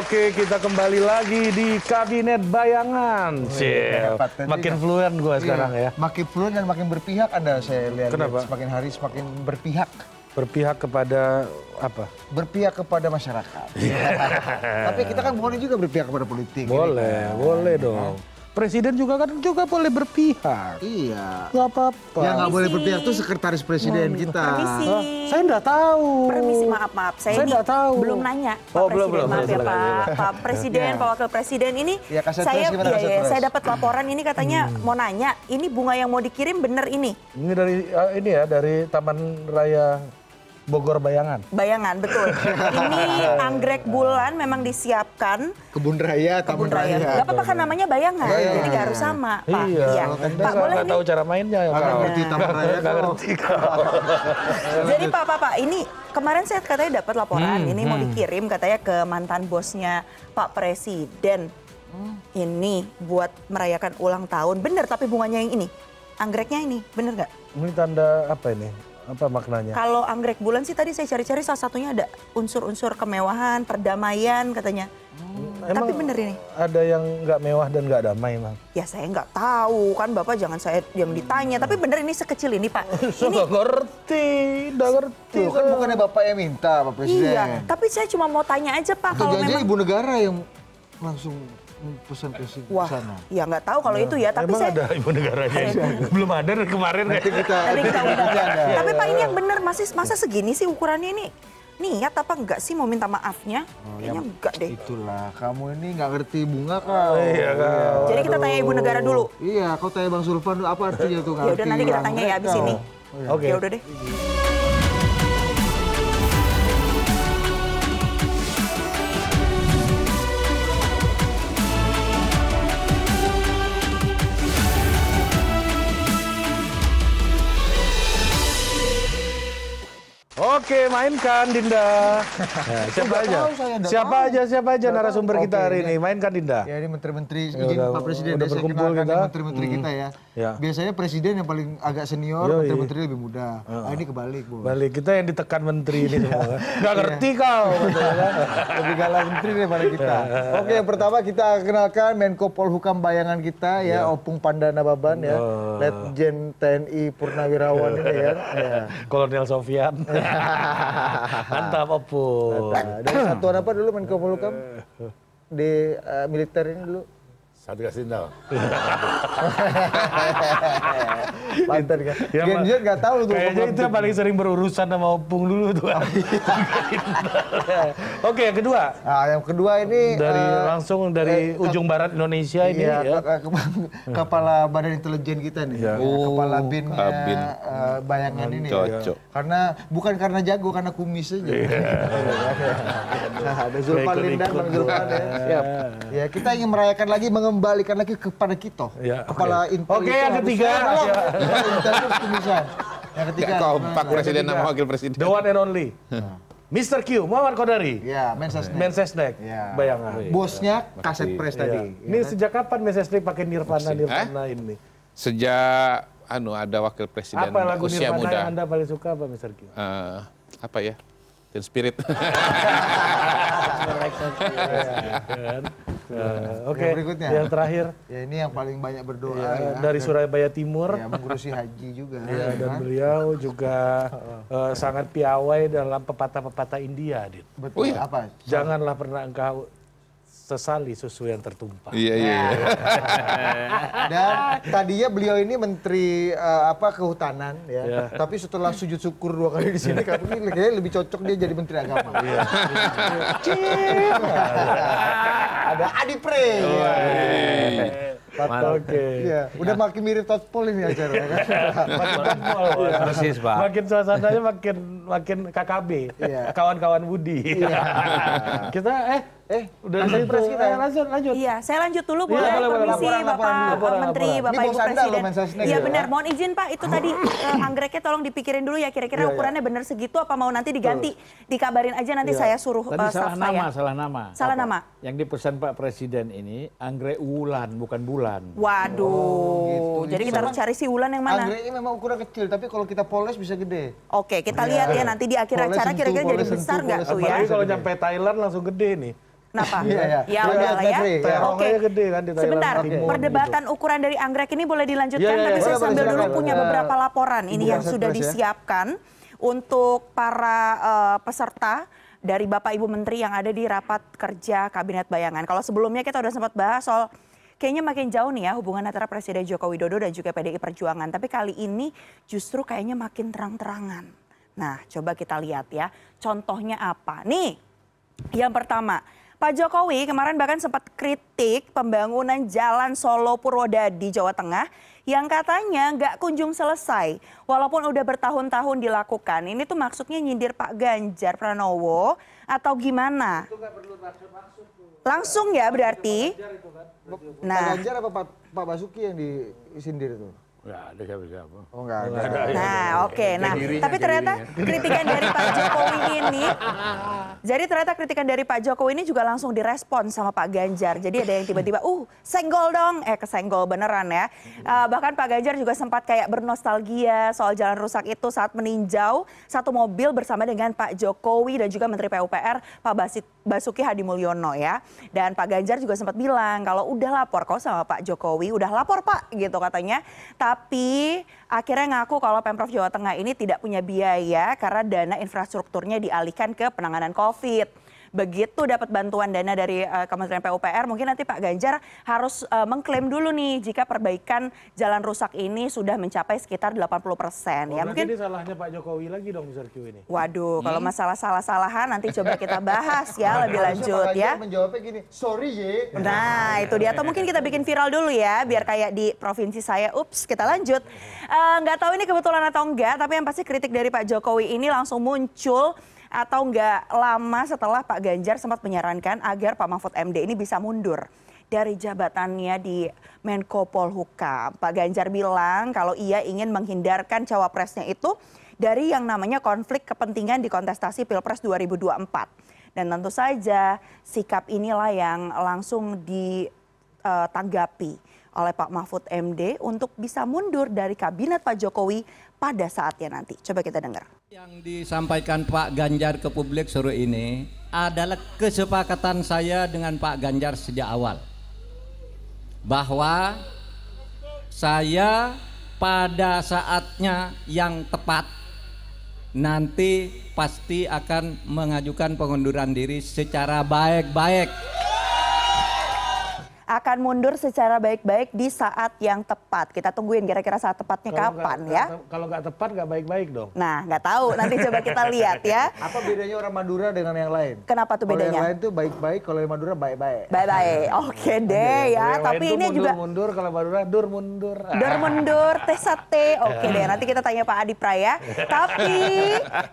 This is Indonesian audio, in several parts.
Oke, kita kembali lagi di Kabinet Bayangan. Sip. dapat. Tadi Makin nggak- fluent gue Iya, sekarang ya. Makin fluent dan makin berpihak Anda saya lihat. Kenapa? Semakin hari semakin berpihak. Berpihak kepada apa? Berpihak kepada masyarakat. Tapi kita kan boleh juga berpihak kepada politik. Boleh, kan. boleh dong. Presiden juga kan juga boleh berpihak. Iya. Gak apa-apa. Yang nggak boleh berpihak tuh sekretaris presiden kita. Permisi. Hah? Saya nggak tahu. Permisi, maaf, maaf. Saya, Saya ini nggak tahu. belum nanya, Pak Oh, belum, Presiden. belum. Maaf ya, Pak. Pak Presiden, Ya. Pak Wakil Presiden ini Ya, saya gimana iya, iya, saya dapat laporan ini katanya Hmm. mau nanya, ini bunga yang mau dikirim bener ini? Ini dari eh, ini ya dari Taman Raya Bogor Bayangan. Bayangan, betul. ini anggrek bulan memang disiapkan Kebun raya, kebun taman raya. raya. Gak apa-apa kan namanya bayangan, Bayangan. jadi gak harus sama, Pak. Iya, Anda Pak, boleh nih. tahu cara mainnya ya. Kak. ngerti taman raya kok. ngerti. Jadi Pak, Pak, Pak, ini kemarin saya katanya dapat laporan, Hmm, ini mau dikirim katanya ke mantan bosnya Pak Presiden. Ini buat merayakan ulang tahun, bener tapi bunganya yang ini, anggreknya ini, bener nggak? Ini tanda apa ini? Apa maknanya? Kalau anggrek bulan sih tadi saya cari-cari salah satunya ada unsur-unsur kemewahan, perdamaian katanya. tapi bener ini. Ada yang nggak mewah dan nggak damai, Mang. Ya saya nggak tahu kan Bapak jangan saya yang ditanya, tapi bener ini sekecil ini Pak. Ini nggak ngerti, nggak ngerti. Tuh kan bukannya bapak yang minta, Pak Presiden. iya, tapi saya cuma mau tanya aja Pak kalau memang ibu negara yang langsung pesan ke si- Wah, sana. ya nggak tahu kalau itu ya, tapi Emang saya ada ibu negaranya? Belum ada dari kemarin ya. Nanti kita, Tadi kita undang. ada. Tapi Pak ini yang benar masih masa segini sih ukurannya ini niat apa enggak sih mau minta maafnya? Oh, Kayaknya enggak deh. Itulah, kamu ini nggak ngerti bunga kau. Iya, kau. Jadi kita tanya ibu negara dulu. Iya, kau tanya Bang Sulfan apa artinya tuh nggak Ya udah ngerti nanti kita tanya ya abis ini. Oke. Ya udah deh. Oke, mainkan Dinda. Nah, siapa aja? saya, Siapa tahu. aja? Siapa aja narasumber tahu. kita Oke, hari ini-? Mainkan Dinda. Ya ini menteri-menteri Ya izin Pak Presiden udah ya, berkumpul kita. menteri-menteri kita ya. Ya. Biasanya presiden yang paling agak senior, menteri-menteri lebih muda. Ah, ini kebalik, Bu. Balik kita yang ditekan menteri ini semua. Nggak ngerti kau. kan? lebih galak menteri daripada kita. Oke, yang pertama kita kenalkan Menko Polhukam bayangan kita ya, Opung Pandana Baban ya, Oh. Letjen TNI Purnawirawan ini ya. ya. Kolonel Sofian. Mantap, Opung. Nah, dari satuan apa dulu Menko Polhukam? Di eh, militer ini dulu. Satgas Sindal. Mantan kan. Ya, Gen Z nggak tahu tuh. Kayaknya itu yang paling sering berurusan sama Opung dulu tuh. Oke, yang kedua. Nah, yang kedua ini Dari eh, langsung dari eh, ujung barat Indonesia ini Iya, ya. ke- ke- kepala badan intelijen kita nih. Iya. kepala Oh, binnya kabin. eh, bayangan ini. ya. Cocok. Karena bukan karena jago, karena kumis aja. nah, ada Zulfan Ikut-ikut Lindan, Bang Zulfan ya. Siap. Ya, kita ingin merayakan lagi, mengembalikan lagi kepada kita. Iya, Kepala oke. intel Oke, itu yang harus- ketiga. Eh. Iya. Yang ketiga. Kompak Nah, presiden yang ketiga. wakil presiden. The one and only. Mr. Q, Muhammad Kodari. Ya, Mensesnek. Mensesnek, Ya. bayangan. Bosnya Kaset Press Iya. tadi. Ini sejak kapan Mensesnek pakai Nirvana. Nirvana ini? Sejak anu ada wakil presiden Apa lagu usia Nirvana muda. yang Anda paling suka apa Mr. Q? Eh, apa ya? Teen Spirit. Oke, Yang berikutnya. yang terakhir Ya, ini yang paling banyak berdoa ya, ya. dari Surabaya Timur. Ya, mengurusi haji juga. Ya, ya dan kan? beliau juga eh, sangat piawai dalam pepatah-pepatah India, Dit. Betul. Oh iya. Apa? Janganlah pernah engkau sesali susu yang tertumpah. Iya iya. iya. Dan tadinya beliau ini menteri eh, apa kehutanan ya. Iya. Tapi setelah sujud syukur dua kali di sini kayaknya kayaknya lebih cocok dia jadi menteri agama. Iya. Ada Adi Pre. Iya. Mantap. Oke. Iya, udah makin mirip Totpol ini acaranya kan. Makin tebal, Pak. Persis, Pak. Makin suasananya makin makin KKB. Iya. Kawan-kawan Budi. Kita eh Eh, udah situ. Press kita. Eh, lanjut lanjut. Iya, saya lanjut dulu Iya, boleh boleh. permisi Laporan, Bapak laporan laporan, Menteri, laporan. Bapak Ibu Presiden. Iya ya. benar, mohon izin Pak, itu tadi eh, anggreknya tolong dipikirin dulu ya kira-kira ukurannya benar segitu apa mau nanti diganti. Dikabarin aja nanti saya suruh Tadi eh, salah staff nama, saya. salah nama. Salah Apa? nama. Yang dipesan Pak Presiden ini anggrek wulan, bukan bulan. Waduh, gitu. jadi kita harus cari si Ulan yang mana? Anggrek ini memang ukuran kecil, tapi kalau kita poles bisa gede. Oke, kita lihat ya nanti di akhir acara kira-kira jadi besar nggak tuh ya? Apalagi kalau nyampe Thailand langsung gede nih. Kenapa? Iya, iya. Ya Iya, udah lah ya. Ya. Oke. Gede kan di Sebentar, Timur perdebatan ukuran dari anggrek ini boleh dilanjutkan, Iya, iya, tapi iya. saya Boleh, sambil dulu punya beberapa laporan ini yang sudah ya. disiapkan untuk para eh, peserta dari Bapak Ibu Menteri yang ada di rapat kerja Kabinet Bayangan. Kalau sebelumnya kita udah sempat bahas soal kayaknya makin jauh nih ya hubungan antara Presiden Joko Widodo dan juga PDI Perjuangan. Tapi kali ini justru kayaknya makin terang-terangan. Nah, coba kita lihat ya. Contohnya apa? Nih, yang pertama, Pak Jokowi kemarin bahkan sempat kritik pembangunan jalan Solo Purwodadi Jawa Tengah yang katanya nggak kunjung selesai. Walaupun udah bertahun-tahun dilakukan. Ini tuh maksudnya nyindir Pak Ganjar Pranowo atau gimana? Langsung ya berarti. Pak Nah, Ganjar apa Pak, Pak Basuki yang disindir itu? Enggak ada siapa-siapa. Oh enggak ada. Nah, oke. Nah, dirinya, tapi ternyata dirinya. kritikan dari Pak Jokowi ini Jadi ternyata kritikan dari Pak Jokowi ini juga langsung direspon sama Pak Ganjar. Jadi ada yang tiba-tiba, uh senggol dong, eh kesenggol beneran ya. Uh, bahkan Pak Ganjar juga sempat kayak bernostalgia soal jalan rusak itu saat meninjau satu mobil bersama dengan Pak Jokowi dan juga Menteri PUPR Pak Basit, Basuki Hadi Mulyono ya. Dan Pak Ganjar juga sempat bilang kalau udah lapor kok sama Pak Jokowi, udah lapor Pak gitu katanya. Tapi akhirnya ngaku kalau Pemprov Jawa Tengah ini tidak punya biaya karena dana infrastrukturnya dialihkan ke penanganan COVID. Begitu dapat bantuan dana dari eh, Kementerian PUPR, mungkin nanti Pak Ganjar harus eh, mengklaim dulu nih jika perbaikan jalan rusak ini sudah mencapai sekitar 80 persen. Ya Berarti mungkin ini salahnya Pak Jokowi lagi dong. Q ini. Waduh, kalau masalah salah-salahan nanti coba kita bahas ya lebih Harusnya lanjut Pak ya. menjawabnya gini, sorry ye. Nah, itu dia. Atau mungkin kita bikin viral dulu ya, biar kayak di provinsi saya. Ups, kita lanjut. Eh, Nggak tahu ini kebetulan atau enggak, tapi yang pasti kritik dari Pak Jokowi ini langsung muncul atau nggak lama setelah Pak Ganjar sempat menyarankan agar Pak Mahfud MD ini bisa mundur dari jabatannya di Menko Polhukam. Pak Ganjar bilang kalau ia ingin menghindarkan cawapresnya itu dari yang namanya konflik kepentingan di kontestasi Pilpres 2024. Dan tentu saja sikap inilah yang langsung ditanggapi oleh Pak Mahfud MD untuk bisa mundur dari kabinet Pak Jokowi pada saatnya nanti. Coba kita dengar. Yang disampaikan Pak Ganjar ke publik sore ini adalah kesepakatan saya dengan Pak Ganjar sejak awal. Bahwa saya pada saatnya yang tepat nanti pasti akan mengajukan pengunduran diri secara baik-baik. Akan mundur secara baik-baik di saat yang tepat. Kita tungguin kira-kira saat tepatnya Kalau kapan nggak- ya. Kalau nggak tepat nggak baik-baik dong. Nah, nggak tahu. Nanti coba kita lihat ya. Apa bedanya orang Madura dengan yang lain? Kenapa tuh Kalau yang bedanya? lain tuh baik-baik, kalau yang Madura baik-baik. Bye-bye. Oke deh ya. Yang Tapi ini mundur, juga mundur kalau Madura dur mundur. Dur mundur, teh sate. Oke deh, nanti kita tanya Pak Adi Praya. Tapi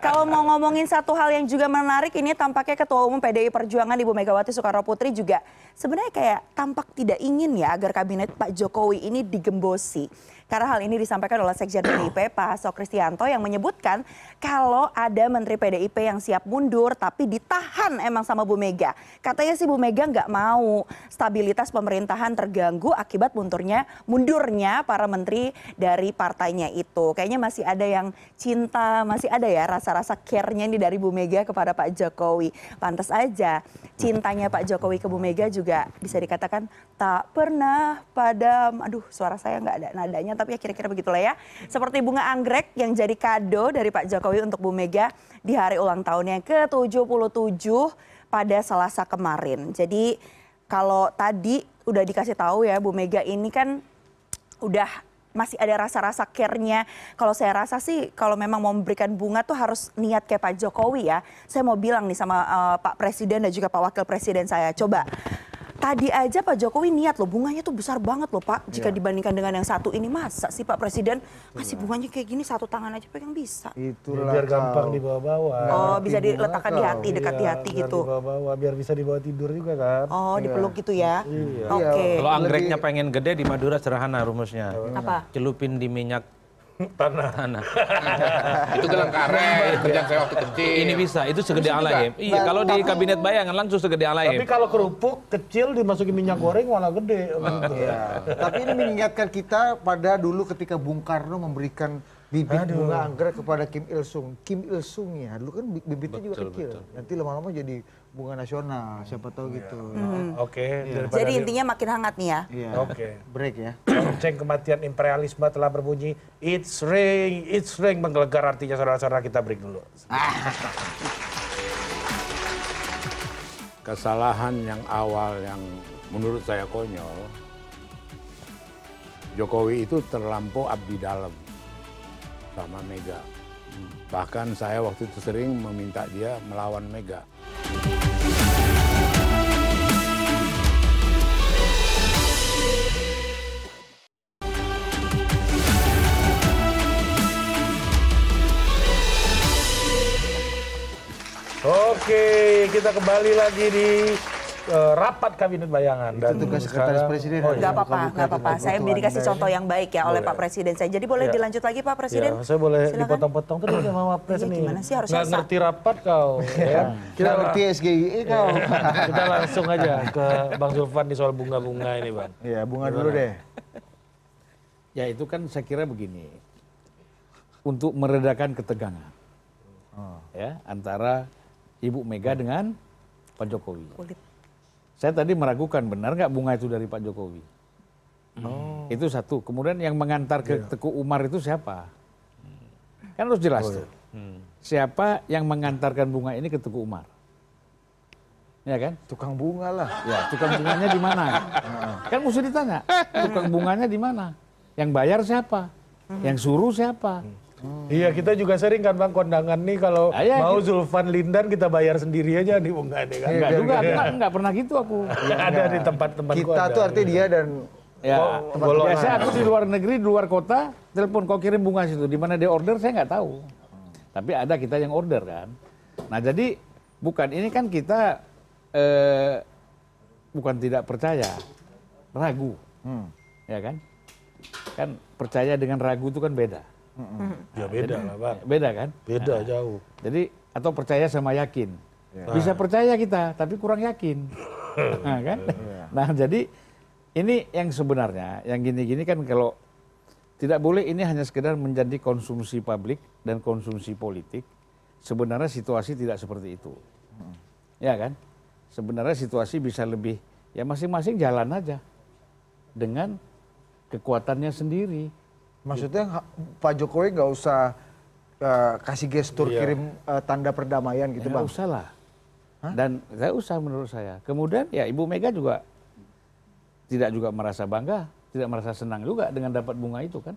kalau mau ngomongin satu hal yang juga menarik, ini tampaknya Ketua Umum PDI Perjuangan Ibu Megawati Soekarno Putri juga sebenarnya kayak tampak tidak ingin ya agar kabinet Pak Jokowi ini digembosi. Karena hal ini disampaikan oleh Sekjen PDIP Pak Hasto Kristianto yang menyebutkan kalau ada Menteri PDIP yang siap mundur tapi ditahan emang sama Bu Mega. Katanya sih Bu Mega nggak mau stabilitas pemerintahan terganggu akibat mundurnya mundurnya para menteri dari partainya itu. Kayaknya masih ada yang cinta, masih ada ya rasa-rasa care-nya ini dari Bu Mega kepada Pak Jokowi. Pantas aja cintanya Pak Jokowi ke Bu Mega juga bisa dikatakan tak pernah padam. Aduh, suara saya nggak ada nadanya, tapi ya kira-kira begitulah ya. Seperti bunga anggrek yang jadi kado dari Pak Jokowi untuk Bu Mega di hari ulang tahunnya ke-77 pada Selasa kemarin. Jadi kalau tadi udah dikasih tahu ya Bu Mega ini kan udah masih ada rasa-rasa care-nya. Kalau saya rasa sih kalau memang mau memberikan bunga tuh harus niat kayak Pak Jokowi ya. Saya mau bilang nih sama eh, Pak Presiden dan juga Pak Wakil Presiden saya. Coba Tadi aja Pak Jokowi niat loh, bunganya tuh besar banget loh Pak. Jika dibandingkan dengan yang satu ini masa sih Pak Presiden ngasih bunganya kayak gini satu tangan aja pegang bisa. Itulah biar gampang dibawa-bawa. Oh bisa diletakkan di hati, dekat di Iya, hati biar gitu. Dibawa-bawa, biar bisa dibawa tidur juga kan. Oh dipeluk gitu ya. Iya. Oke. Kalau anggreknya pengen gede di Madura sederhana rumusnya. Apa? Celupin di minyak Tanah. tanah. Itu gelang karet, kerjaan saya waktu kecil. Ini bisa, itu segede alayem. Iya, kalau di kabinet bayangan langsung segede Tapi alayem. kalau kerupuk kecil dimasukin minyak goreng malah gede. Iya. Tapi ini mengingatkan kita pada dulu ketika Bung Karno memberikan bibit bunga anggrek kepada Kim Il Sung. Kim Il Sung ya, dulu kan bi- bibitnya juga kecil. Nanti lama-lama jadi bunga nasional, siapa tahu gitu. Oke. daripada Jadi di- intinya makin hangat nih ya. Iya. Oke. Break ya. Lonceng kematian imperialisme telah berbunyi. It's ring, it's ring menggelegar artinya saudara-saudara kita break dulu. kesalahan yang awal yang menurut saya konyol, Jokowi itu terlampau abdi dalam sama Mega. Bahkan saya waktu itu sering meminta dia melawan Mega. Oke, kita kembali lagi di eh, rapat kabinet bayangan dan tugas sekretaris sekarang- presiden. Oh, ya. Nggak apa-apa, nggak apa-apa. Saya dikasih contoh yang baik ya oleh Pak Presiden saya. Jadi boleh Ya. dilanjut lagi Pak Presiden? Ya, saya boleh Silakan. dipotong-potong terus sama Wapres Iya, nih. gimana sih harusnya Nggak ngerti rapat kau. ya. Kita ngerti SGI kau. Kita langsung aja ke Bang Zulfan di soal bunga-bunga ini, Bang. Iya, bunga dulu deh. Ya itu kan saya kira begini. Untuk meredakan ketegangan. Ya, antara Ibu Mega dengan Pak Jokowi. Kulit. Saya tadi meragukan benar nggak bunga itu dari Pak Jokowi. Itu satu. Kemudian yang mengantar ke Teguh Umar itu siapa? Kan harus jelas tuh. Siapa yang mengantarkan bunga ini ke Teguh Umar? Ya kan? Tukang bunga lah. Ya, tukang bunganya di mana? kan mesti ditanya. Tukang bunganya di mana? Yang bayar siapa? Yang suruh siapa? Iya, kita juga sering kan Bang kondangan nih kalau Ah, iya, mau gitu. Zulfan Lindan kita bayar sendiri aja nih bunga nih kan. Enggak biar- juga, enggak, enggak pernah gitu aku. ada di tempat-tempat Kita tuh artinya dia dan Ya, golongan. biasa aku di luar negeri, di luar kota, telepon kau kirim bunga situ. Di mana dia order saya nggak tahu. Tapi ada kita yang order kan. Nah jadi bukan ini kan kita eh, bukan tidak percaya, ragu, ya kan? Kan percaya dengan ragu itu kan beda, Ya beda lah, Bang. beda kan? Beda jauh. Jadi atau percaya sama yakin. Bisa percaya kita, tapi kurang yakin. nah, kan? Nah, jadi ini yang sebenarnya, yang gini-gini kan kalau tidak boleh ini hanya sekedar menjadi konsumsi publik dan konsumsi politik. Sebenarnya situasi tidak seperti itu. Ya kan? Sebenarnya situasi bisa lebih ya masing-masing jalan aja dengan kekuatannya sendiri. Maksudnya Pak Jokowi nggak usah eh, kasih gestur kirim eh, tanda perdamaian gitu, Ya, Bang. nggak usah lah. Dan nggak usah menurut saya. Kemudian ya Ibu Mega juga tidak juga merasa bangga, tidak merasa senang juga dengan dapat bunga itu kan.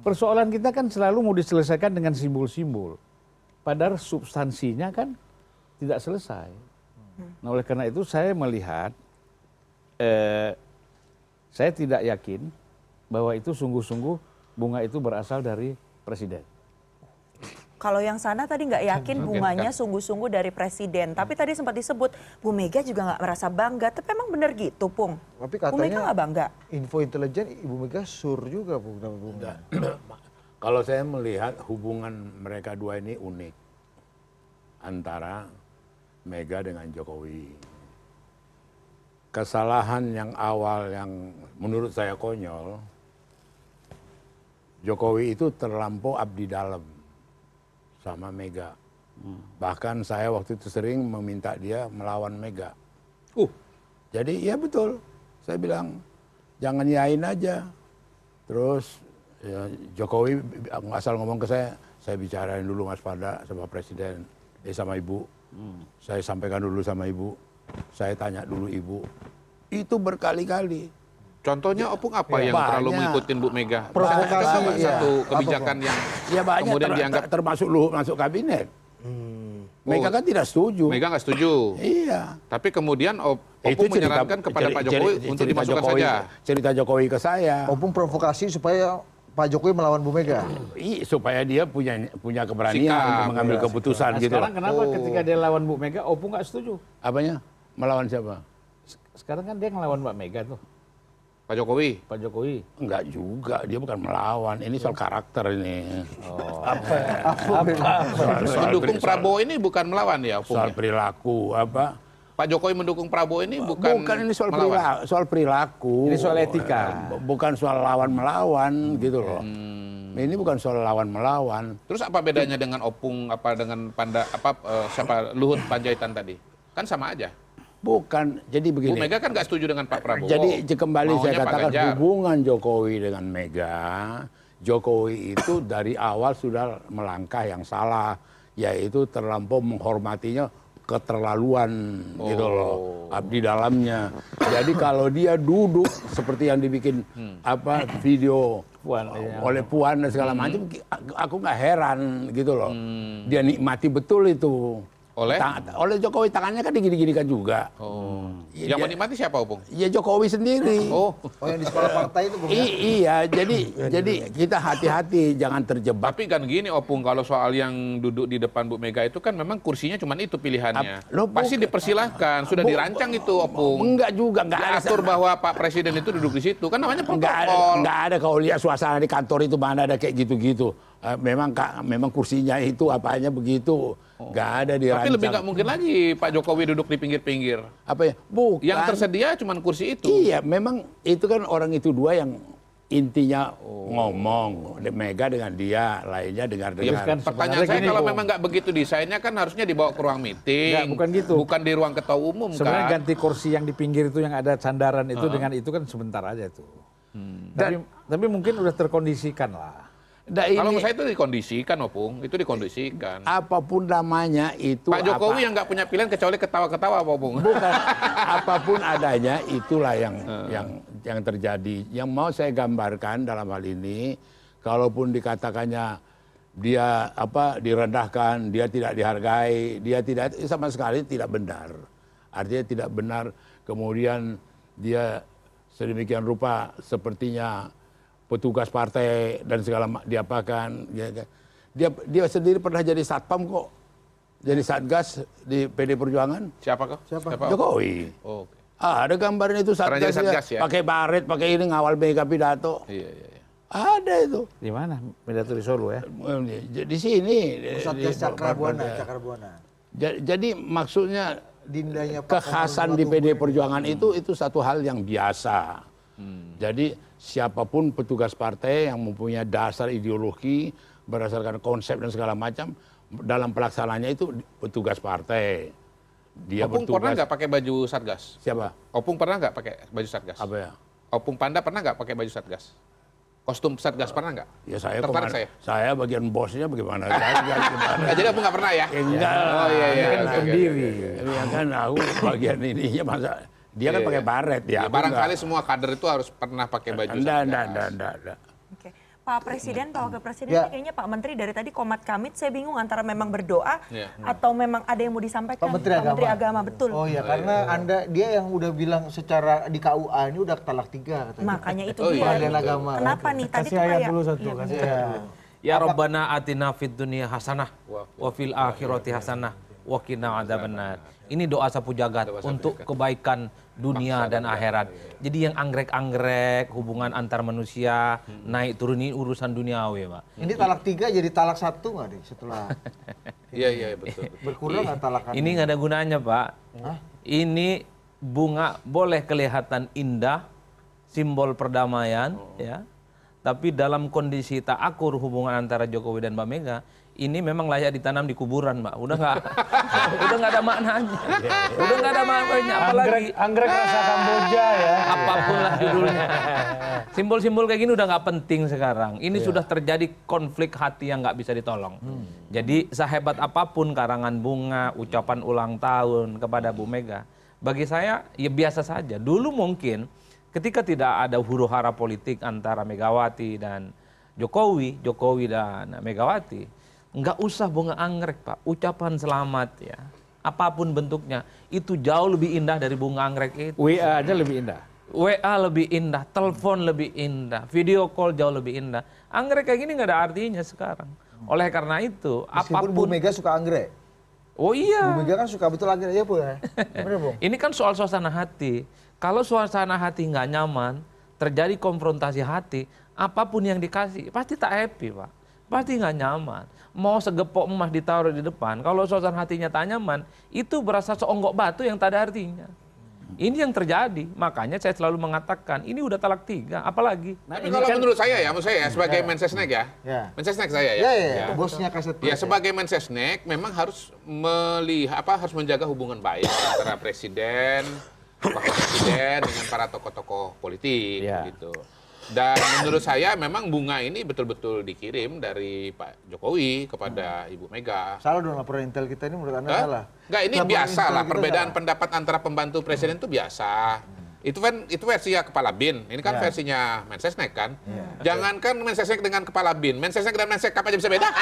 Persoalan kita kan selalu mau diselesaikan dengan simbol-simbol. Padahal substansinya kan tidak selesai. Nah oleh karena itu saya melihat, eh, saya tidak yakin bahwa itu sungguh-sungguh bunga itu berasal dari presiden. Kalau yang sana tadi nggak yakin bunganya sungguh-sungguh dari presiden. Tapi tadi sempat disebut Bu Mega juga nggak merasa bangga. Tapi emang bener gitu, Pung? Tapi Bu Mega katanya nggak bangga. info intelijen Ibu Mega sur juga Bu. Kalau saya melihat hubungan mereka dua ini unik antara Mega dengan Jokowi. Kesalahan yang awal yang menurut saya konyol, Jokowi itu terlampau abdi dalam sama Mega. Bahkan saya waktu itu sering meminta dia melawan Mega. Uh, jadi ya betul. Saya bilang jangan yain aja. Terus ya, Jokowi asal ngomong ke saya, saya bicarain dulu Mas Pada sama Presiden, eh sama Ibu. Saya sampaikan dulu sama Ibu. Saya tanya dulu Ibu. Itu berkali-kali. Contohnya opung apa yang banyak. terlalu mengikutin Bu Mega? Provokasi, apa iya. satu Apa, kebijakan yang Ya banyak kemudian ter- dianggap ter- termasuk lu masuk kabinet. Mega Oh. kan tidak setuju. Mega nggak setuju. Iya. Tapi kemudian op- Itu opung menyarankan kepada ceri- Pak Jokowi ceri- untuk cerita dimasukkan Jokowi- saja. Cerita Jokowi ke saya. Opung provokasi supaya Pak Jokowi melawan Bu Mega. Ih, supaya dia punya punya keberanian Sikap, untuk mengambil iya, keputusan Nah, gitu. sekarang kenapa ketika dia lawan Bu Mega, Opung nggak setuju? Apanya? Melawan siapa? Sekarang kan dia ngelawan Mbak Mega tuh, Pak Jokowi. Pak Jokowi. Enggak juga, dia bukan melawan. Ini soal karakter ini. Mendukung Prabowo ini bukan melawan ya opung. Soal ya? perilaku apa? Pak Jokowi mendukung Prabowo ini bukan, Bukan, ini soal melawan. perilaku, soal perilaku. Ini soal etika. Eh, Bukan soal lawan melawan gitu loh. Ini bukan soal lawan melawan. Terus apa bedanya dengan Opung apa dengan Panda apa eh, siapa Luhut Panjaitan tadi? Kan sama aja. Bukan. Jadi Bu begini. Mega kan nggak setuju dengan Pak Prabowo. Jadi kembali saya Maunya Pak katakan hubungan Jokowi dengan Mega, Jokowi itu dari awal sudah melangkah yang salah, yaitu terlampau menghormatinya keterlaluan gitu loh abdi dalamnya. Jadi kalau dia duduk seperti yang dibikin apa video Puan, iya. oleh Puan dan segala macam, aku nggak heran gitu loh. Dia nikmati betul itu. Oleh? Ta- oleh Jokowi tangannya kan digini-ginikan juga. Oh. Iya, Yang dia- menikmati siapa Opung? Ya Jokowi sendiri. Oh. Oh yang di sekolah partai itu Bung, ya? I- iya, jadi jadi kita hati-hati jangan terjebak. Tapi kan gini Opung kalau soal yang duduk di depan Bu Mega itu kan memang kursinya cuma itu pilihannya. Ap- lo Pasti dipersilahkan, sudah Bu- dirancang itu Opung. Enggak juga, enggak ada. Diatur bahwa Pak Presiden itu duduk di situ kan namanya Enggak ada, protokol. enggak ada kalau lihat suasana di kantor itu mana ada kayak gitu-gitu. Eh, memang Kak, memang kursinya itu apanya begitu. Enggak ada Tapi dirancang. lebih nggak mungkin lagi Pak Jokowi duduk di pinggir-pinggir. apa ya? Bukan. Yang tersedia cuma kursi itu. Iya, memang itu kan orang itu dua yang intinya ngomong Mega dengan dia, lainnya dengar Ya, kan pertanyaan saya gini, kalau Bung. memang nggak begitu desainnya kan harusnya dibawa ke ruang meeting. Nggak, bukan gitu. Bukan di ruang ketua umum Sebenarnya kan. ganti kursi yang di pinggir itu yang ada sandaran itu dengan itu kan sebentar aja tuh. Tapi, tapi mungkin udah terkondisikan lah. Nah, Kalau ini menurut saya itu dikondisikan, Opung. Itu dikondisikan. apa pun namanya itu Pak Jokowi apa- yang nggak punya pilihan kecuali ketawa-ketawa, Opung. bukan apa pun adanya itulah yang yang yang terjadi. Yang mau saya gambarkan dalam hal ini, kalaupun dikatakannya dia apa direndahkan, dia tidak dihargai, dia tidak sama sekali tidak benar. Artinya tidak benar. Kemudian dia sedemikian rupa sepertinya petugas partai dan segala diapakan. Dia, dia dia sendiri pernah jadi satpam kok. Jadi satgas di PD Perjuangan. Siapa kok? Siapa? Jokowi. Oh, oke. Ah, ada gambarnya itu satgas, jadi satgas ya? pakai baret, pakai ini ngawal mega pidato. Iya, iya, iya. Ada itu. Di mana? Pidato di Solo ya. Di sini. Satgas di- Cakrabuana, di- Cakrabuana. Ja- Jadi maksudnya Dindanya kekhasan di PD Perjuangan itu itu satu hal yang biasa. Jadi siapa pun petugas partai yang mempunyai dasar ideologi berdasarkan konsep dan segala macam dalam pelaksananya itu petugas partai. Dia Opung pernah bertugas. nggak pakai baju satgas? Siapa? Opung pernah nggak pakai baju satgas? Apa ya? Opung Panda pernah nggak pakai baju satgas? Kostum satgas pernah nggak? Ya saya Tertarik saya. saya bagian bosnya bagaimana? saya juga gimana? Jadi Opung nggak pernah ya? Enggak. Oh iya iya. Kan oke, oke, sendiri. Ya kan aku bagian ininya masa dia kan Iya, pakai iya. baret ya. Ya, barangkali enggak. semua kader itu harus pernah pakai baju Enggak, enggak, enggak, enggak, enggak. Oke. Pak Presiden, Pak Wakil Presiden, Ya. ini kayaknya Pak Menteri dari tadi komat kamit, saya bingung antara memang berdoa Iya. atau memang ada yang mau disampaikan. Pak Menteri Agama. betul. Oh iya, karena Anda dia yang udah bilang secara di KUA ini udah talak tiga katanya. Makanya itu Oh, dia. iya. Agama. Kenapa nih? Tadi Kasih tuh ayat kayak dulu satu, Iya, kasih dulu. Ya Rabbana atina fid dunya hasanah wa fil akhirati hasanah wa qina adzabannar. Ini doa sapu jagat untuk kebaikan dunia dan akhirat. Jadi yang anggrek-anggrek hubungan antar manusia naik turun ini urusan duniawi, Pak. Ini talak tiga jadi talak satu nggak nih setelah Iya iya betul. betul. berkurang nggak talakan? Ini nggak ada gunanya, Pak. Ini bunga boleh kelihatan indah, simbol perdamaian, ya. Tapi dalam kondisi tak akur hubungan antara Jokowi dan Mbak Mega, ini memang layak ditanam di kuburan, Mbak. Udah nggak, udah nggak ada maknanya. Udah nggak ada maknanya, apalagi Anggrek, anggrek rasa Kamboja ya. apa pun lah judulnya. Simbol-simbol kayak gini udah nggak penting sekarang. Ini sudah terjadi konflik hati yang nggak bisa ditolong. Jadi sehebat apa pun karangan bunga, ucapan ulang tahun kepada Bu Mega, bagi saya ya biasa saja. Dulu mungkin ketika tidak ada huru hara politik antara Megawati dan Jokowi, Jokowi dan Megawati, nggak usah bunga anggrek pak, ucapan selamat ya, apa pun bentuknya itu jauh lebih indah dari bunga anggrek itu. WA aja lebih indah. WA lebih indah, telepon lebih indah, video call jauh lebih indah. Anggrek kayak gini nggak ada artinya sekarang. Oleh karena itu, Meskipun Bu apa pun. Mega suka anggrek. Oh Bu iya. Mega kan suka betul anggrek ya Bu ya. Bener Bu? Ini kan soal suasana hati. Kalau suasana hati nggak nyaman, terjadi konfrontasi hati, apa pun yang dikasih pasti tak happy pak. Pasti nggak nyaman. Mau segepok emas ditaruh di depan, kalau suasana hatinya tak nyaman, itu berasa seonggok batu yang tak ada artinya. Ini yang terjadi. Makanya saya selalu mengatakan ini udah talak tiga, apalagi. Nah, Tapi ini kalau kan- menurut saya ya, menurut saya ya, sebagai Mensesnek ya, Ya. Mensesnek saya ya, Ya, ya, ya. bosnya kaset Ya Plus sebagai Mensesnek memang harus melihat apa harus menjaga hubungan baik antara presiden, wakil presiden dengan para tokoh-tokoh politik Ya. gitu. Dan menurut saya memang bunga ini betul-betul dikirim dari Pak Jokowi kepada Ibu Mega. Salah dong laporan intel kita ini menurut Anda Hah? salah. Enggak, ini Laporan biasa lah perbedaan salah. pendapat antara pembantu presiden itu biasa. Itu kan itu versinya kepala bin. Ini kan Ya. versinya Mensesnek kan. Jangankan Mensesnek dengan kepala bin, Mensesnek dan Mensekap aja bisa beda.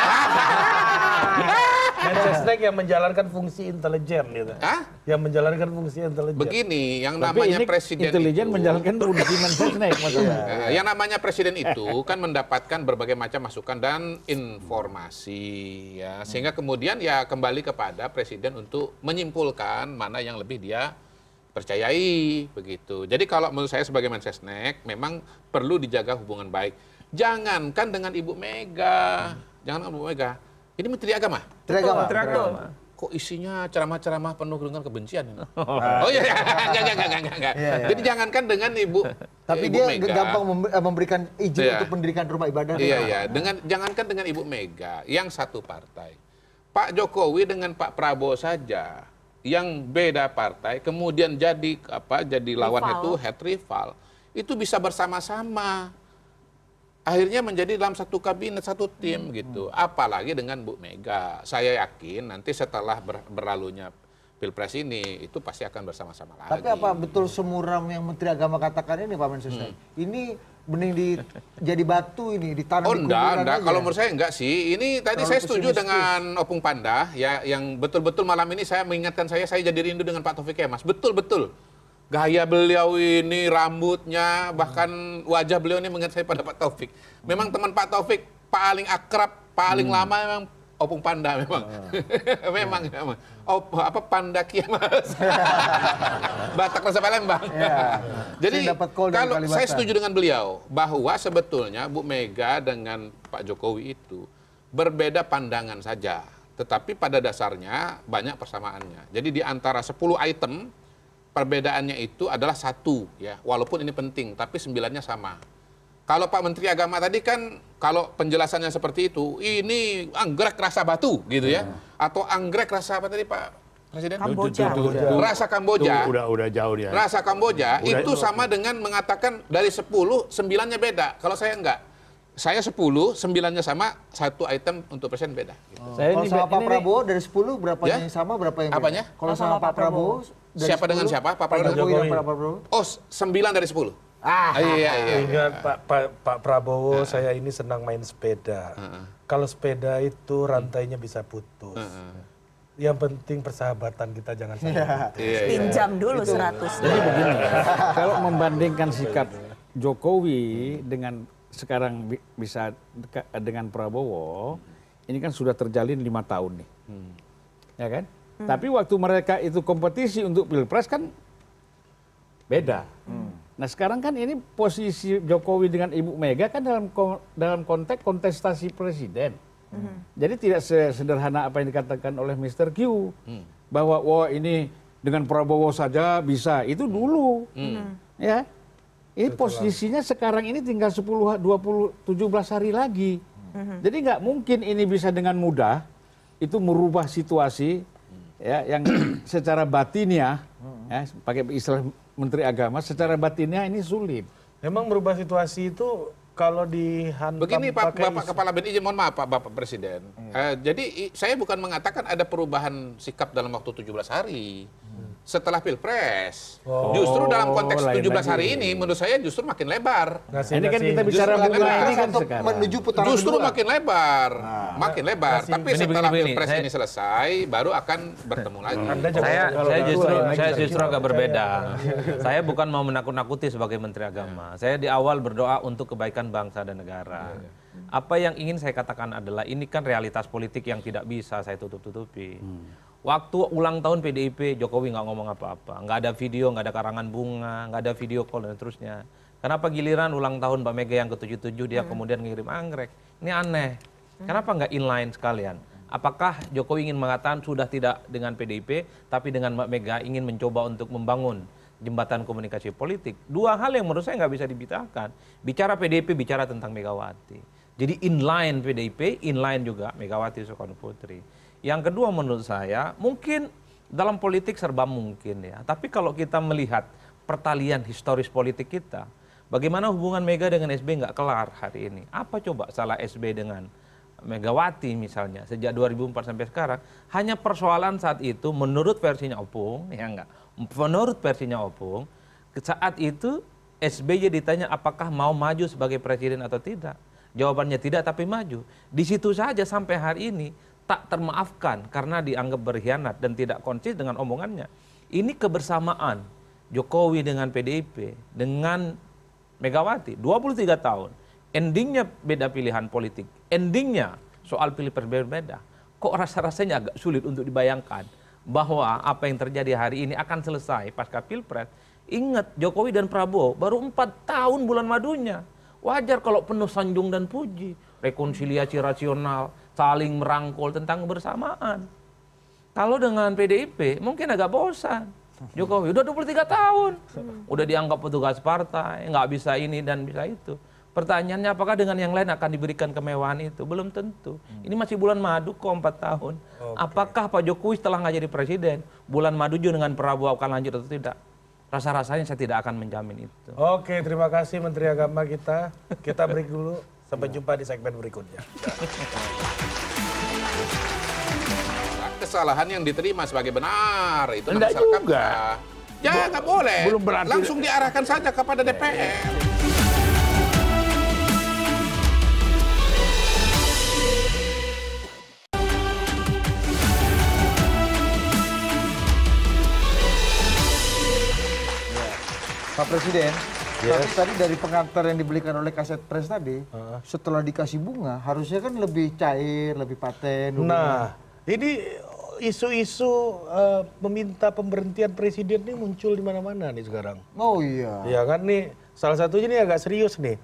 Mensesnek yang menjalankan fungsi intelijen gitu. Hah? Yang menjalankan fungsi intelijen. Begini, yang Tapi namanya ini presiden intelijen itu, menjalankan fungsi Mensesnek maksudnya. Eh, yang namanya presiden itu kan mendapatkan berbagai macam masukan dan informasi ya sehingga kemudian ya kembali kepada presiden untuk menyimpulkan mana yang lebih dia percayai begitu. Jadi kalau menurut saya sebagai Mensesnek memang perlu dijaga hubungan baik. Jangankan dengan Ibu Mega, jangan dengan Ibu Mega. Ini Menteri Agama. Menteri Agama. Menteri Agama. Kok isinya ceramah-ceramah penuh dengan kebencian? ini? Oh iya, iya. enggak, enggak, enggak, enggak, enggak. Iya, iya. Jadi jangankan dengan Ibu Tapi Ibu dia Mega. gampang eh, memberikan izin Iya. untuk mendirikan rumah ibadah. Iya, iya. Dengan jangankan dengan Ibu Mega yang satu partai. Pak Jokowi dengan Pak Prabowo saja yang beda partai kemudian jadi apa jadi lawan itu head rival. Itu bisa bersama-sama. Akhirnya menjadi dalam satu kabinet satu tim gitu. Apalagi dengan Bu Mega. Saya yakin nanti setelah ber- berlalunya pilpres ini itu pasti akan bersama-sama lagi. Tapi apa betul semuram yang Menteri Agama katakan ini Pak Mensesnek? Ini bening di jadi batu ini ditanam Oh di enggak, enggak. aja. Kalau menurut saya enggak sih. Ini tadi Terlalu saya setuju pesimistis. dengan Opung Panda ya yang betul-betul malam ini saya mengingatkan saya saya jadi rindu dengan Pak Taufik Kemas. Betul-betul. Gaya beliau ini, rambutnya, bahkan wajah beliau ini mengingat saya pada Pak Taufik. Memang teman Pak Taufik paling akrab, paling lama memang Opung Panda memang. memang, memang. Op, apa Panda Kiamas. Batak Rasa Palembang. Jadi call dari kalau saya setuju dengan beliau bahwa sebetulnya Bu Mega dengan Pak Jokowi itu berbeda pandangan saja. Tetapi pada dasarnya banyak persamaannya. Jadi di antara 10 item perbedaannya itu adalah satu ya, walaupun ini penting tapi sembilannya sama. Kalau Pak Menteri Agama tadi kan kalau penjelasannya seperti itu, ini anggrek rasa batu gitu ya. Atau anggrek rasa apa tadi Pak Presiden? Kamboja. Rasa Kamboja. Itu udah udah jauh dia. Rasa Kamboja Udah- itu sama dengan mengatakan dari 10, sembilannya beda. Kalau saya enggak. Saya 10, sembilannya sama, satu item untuk presiden beda. Gitu. Saya Kalau ini- sama Pak ini- Prabowo dari 10 berapa Ya? yang sama berapa yang beda? Apanya? Kalau sama Pak Prabowo dari Siapa dengan 10, siapa? Pak Prabowo? Pak Prabowo. Oh, 9 dari 10. Ah, iya, iya, iya. Ingat Pak, Pak, Pak Prabowo, saya ini senang main sepeda. Kalau sepeda itu rantainya bisa putus. Yang penting persahabatan kita jangan sampai putus. Iya, iya. Pinjam dulu 100. Jadi begini, kalau membandingkan sikap Jokowi dengan sekarang bi- bisa dengan Prabowo, ini kan sudah terjalin lima tahun nih, ya kan? Tapi waktu mereka itu kompetisi untuk pilpres kan beda. Nah sekarang kan ini posisi Jokowi dengan Ibu Mega kan dalam ko- dalam konteks kontestasi presiden. Jadi tidak sederhana apa yang dikatakan oleh Mr. Q bahwa wah ini dengan Prabowo saja bisa itu dulu, ya. Ini posisinya sekarang ini tinggal 10, 20, 17 hari lagi. Jadi nggak mungkin ini bisa dengan mudah itu merubah situasi ya yang secara batinnya ya pakai istilah Menteri Agama secara batinnya ini sulit. Memang merubah situasi itu kalau dihantam Begini Pak pakai Bapak isu- Kepala BNI, mohon maaf Pak Bapak Presiden. Eh, jadi i- saya bukan mengatakan ada perubahan sikap dalam waktu 17 hari. Setelah Pilpres. Oh. Justru dalam konteks lain 17 hari lagi. ini menurut saya justru makin lebar. ngasih- Ini kan kita bicara Justru bunga lebar. ini kan sekarang. menuju putaran Justru kedua. makin lebar, makin lebar. Tapi Begini, setelah begini, Pilpres saya- ini selesai, baru akan bertemu lagi. Anda Saya saya justru saya justru kita. agak berbeda. saya bukan mau menakut-nakuti sebagai menteri agama. Saya di awal berdoa untuk kebaikan bangsa dan negara. Apa yang ingin saya katakan adalah ini kan realitas politik yang tidak bisa saya tutup-tutupi. Waktu ulang tahun PDIP Jokowi nggak ngomong apa-apa, nggak ada video, nggak ada karangan bunga, nggak ada video call dan seterusnya. Kenapa giliran ulang tahun Mbak Mega yang ke-77 dia kemudian ngirim anggrek? Ini aneh. Kenapa nggak inline sekalian? Apakah Jokowi ingin mengatakan sudah tidak dengan PDIP, tapi dengan Mbak Mega ingin mencoba untuk membangun jembatan komunikasi politik. Dua hal yang menurut saya nggak bisa dibicarakan. Bicara PDIP, bicara tentang Megawati. Jadi inline PDIP, inline juga Megawati Soekarno Putri. Yang kedua menurut saya, mungkin dalam politik serba mungkin ya. Tapi kalau kita melihat pertalian historis politik kita, bagaimana hubungan Mega dengan SB nggak kelar hari ini? Apa coba salah SB dengan Megawati misalnya sejak 2004 sampai sekarang hanya persoalan saat itu menurut versinya Opung ya enggak menurut versinya Opung saat itu SBY ditanya apakah mau maju sebagai presiden atau tidak jawabannya tidak tapi maju di situ saja sampai hari ini tak termaafkan karena dianggap berkhianat dan tidak konsis dengan omongannya ini kebersamaan Jokowi dengan PDIP dengan Megawati 23 tahun endingnya beda pilihan politik, endingnya soal pilih berbeda. Kok rasa-rasanya agak sulit untuk dibayangkan bahwa apa yang terjadi hari ini akan selesai pasca pilpres. Ingat Jokowi dan Prabowo baru empat tahun bulan madunya. Wajar kalau penuh sanjung dan puji, rekonsiliasi rasional, saling merangkul tentang kebersamaan. Kalau dengan PDIP mungkin agak bosan. Jokowi udah 23 tahun, udah dianggap petugas partai, nggak bisa ini dan bisa itu. Pertanyaannya apakah dengan yang lain akan diberikan kemewahan itu? Belum tentu. Ini masih bulan madu kok 4 tahun. Apakah Pak Jokowi setelah nggak jadi presiden, bulan madu juga dengan Prabowo akan lanjut atau tidak? Rasa-rasanya saya tidak akan menjamin itu. Oke, terima kasih Menteri Agama kita. Kita break dulu. Sampai jumpa di segmen berikutnya. Kesalahan yang diterima sebagai benar itu Enggak masalah juga. Ya nggak boleh. belum berarti- Langsung diarahkan saja kepada DPR. Pak Presiden, tapi tadi dari pengantar yang dibelikan oleh kaset pres tadi, setelah dikasih bunga, harusnya kan lebih cair, lebih paten. Nah, ini isu-isu eh, meminta pemberhentian presiden ini muncul di mana-mana nih sekarang. Oh iya. Ya kan nih, salah satunya nih agak serius nih.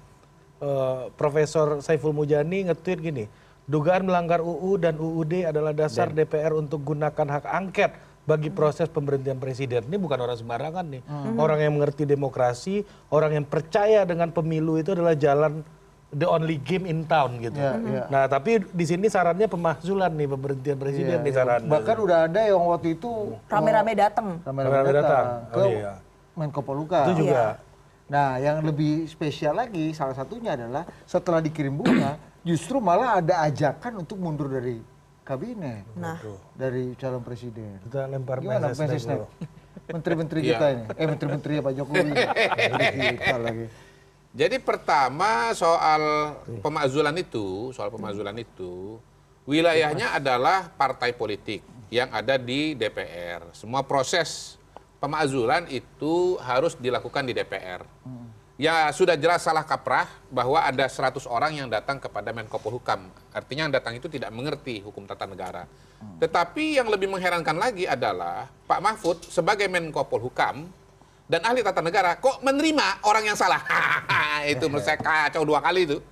Eh, Profesor Saiful Mujani nge-tweet gini, dugaan melanggar UU dan UUD adalah dasar DPR untuk gunakan hak angket bagi proses pemberhentian presiden. Ini bukan orang sembarangan nih. Orang yang mengerti demokrasi, orang yang percaya dengan pemilu itu adalah jalan the only game in town gitu. Ya, ya. Nah, tapi di sini sarannya pemakzulan nih pemberhentian presiden nih sarannya. Bahkan udah ada yang waktu itu Rame-rame datang. rame-rame datang ke Oh, iya. Menko Polhukam. Itu juga. Nah, yang lebih spesial lagi salah satunya adalah setelah dikirim bunga, justru malah ada ajakan untuk mundur dari kabinet. Nah. Dari calon presiden. Kita lempar Gimana message. Menteri-menteri Iya. kita ini. Eh, menteri-menteri Pak Jokowi. kita lagi. Jadi pertama soal pemakzulan itu, soal pemakzulan itu, wilayahnya adalah partai politik yang ada di DPR. Semua proses pemakzulan itu harus dilakukan di DPR. Ya sudah jelas salah kaprah bahwa ada 100 orang yang datang kepada Menko Polhukam. Artinya yang datang itu tidak mengerti hukum tata negara. Tetapi yang lebih mengherankan lagi adalah Pak Mahfud sebagai Menko Polhukam dan ahli tata negara kok menerima orang yang salah. itu menurut saya kacau dua kali itu.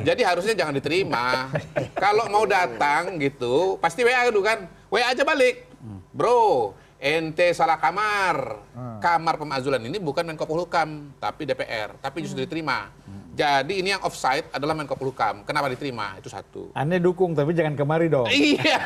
Jadi harusnya jangan diterima. Kalau mau datang gitu, pasti WA dulu kan. WA aja balik. Bro, ente salah kamar. Kamar pemakzulan ini bukan Menko Polhukam, tapi DPR. Tapi justru diterima. Jadi ini yang offside adalah Menko Polhukam. Kenapa diterima? Itu satu. Anda dukung tapi jangan kemari dong. Iya.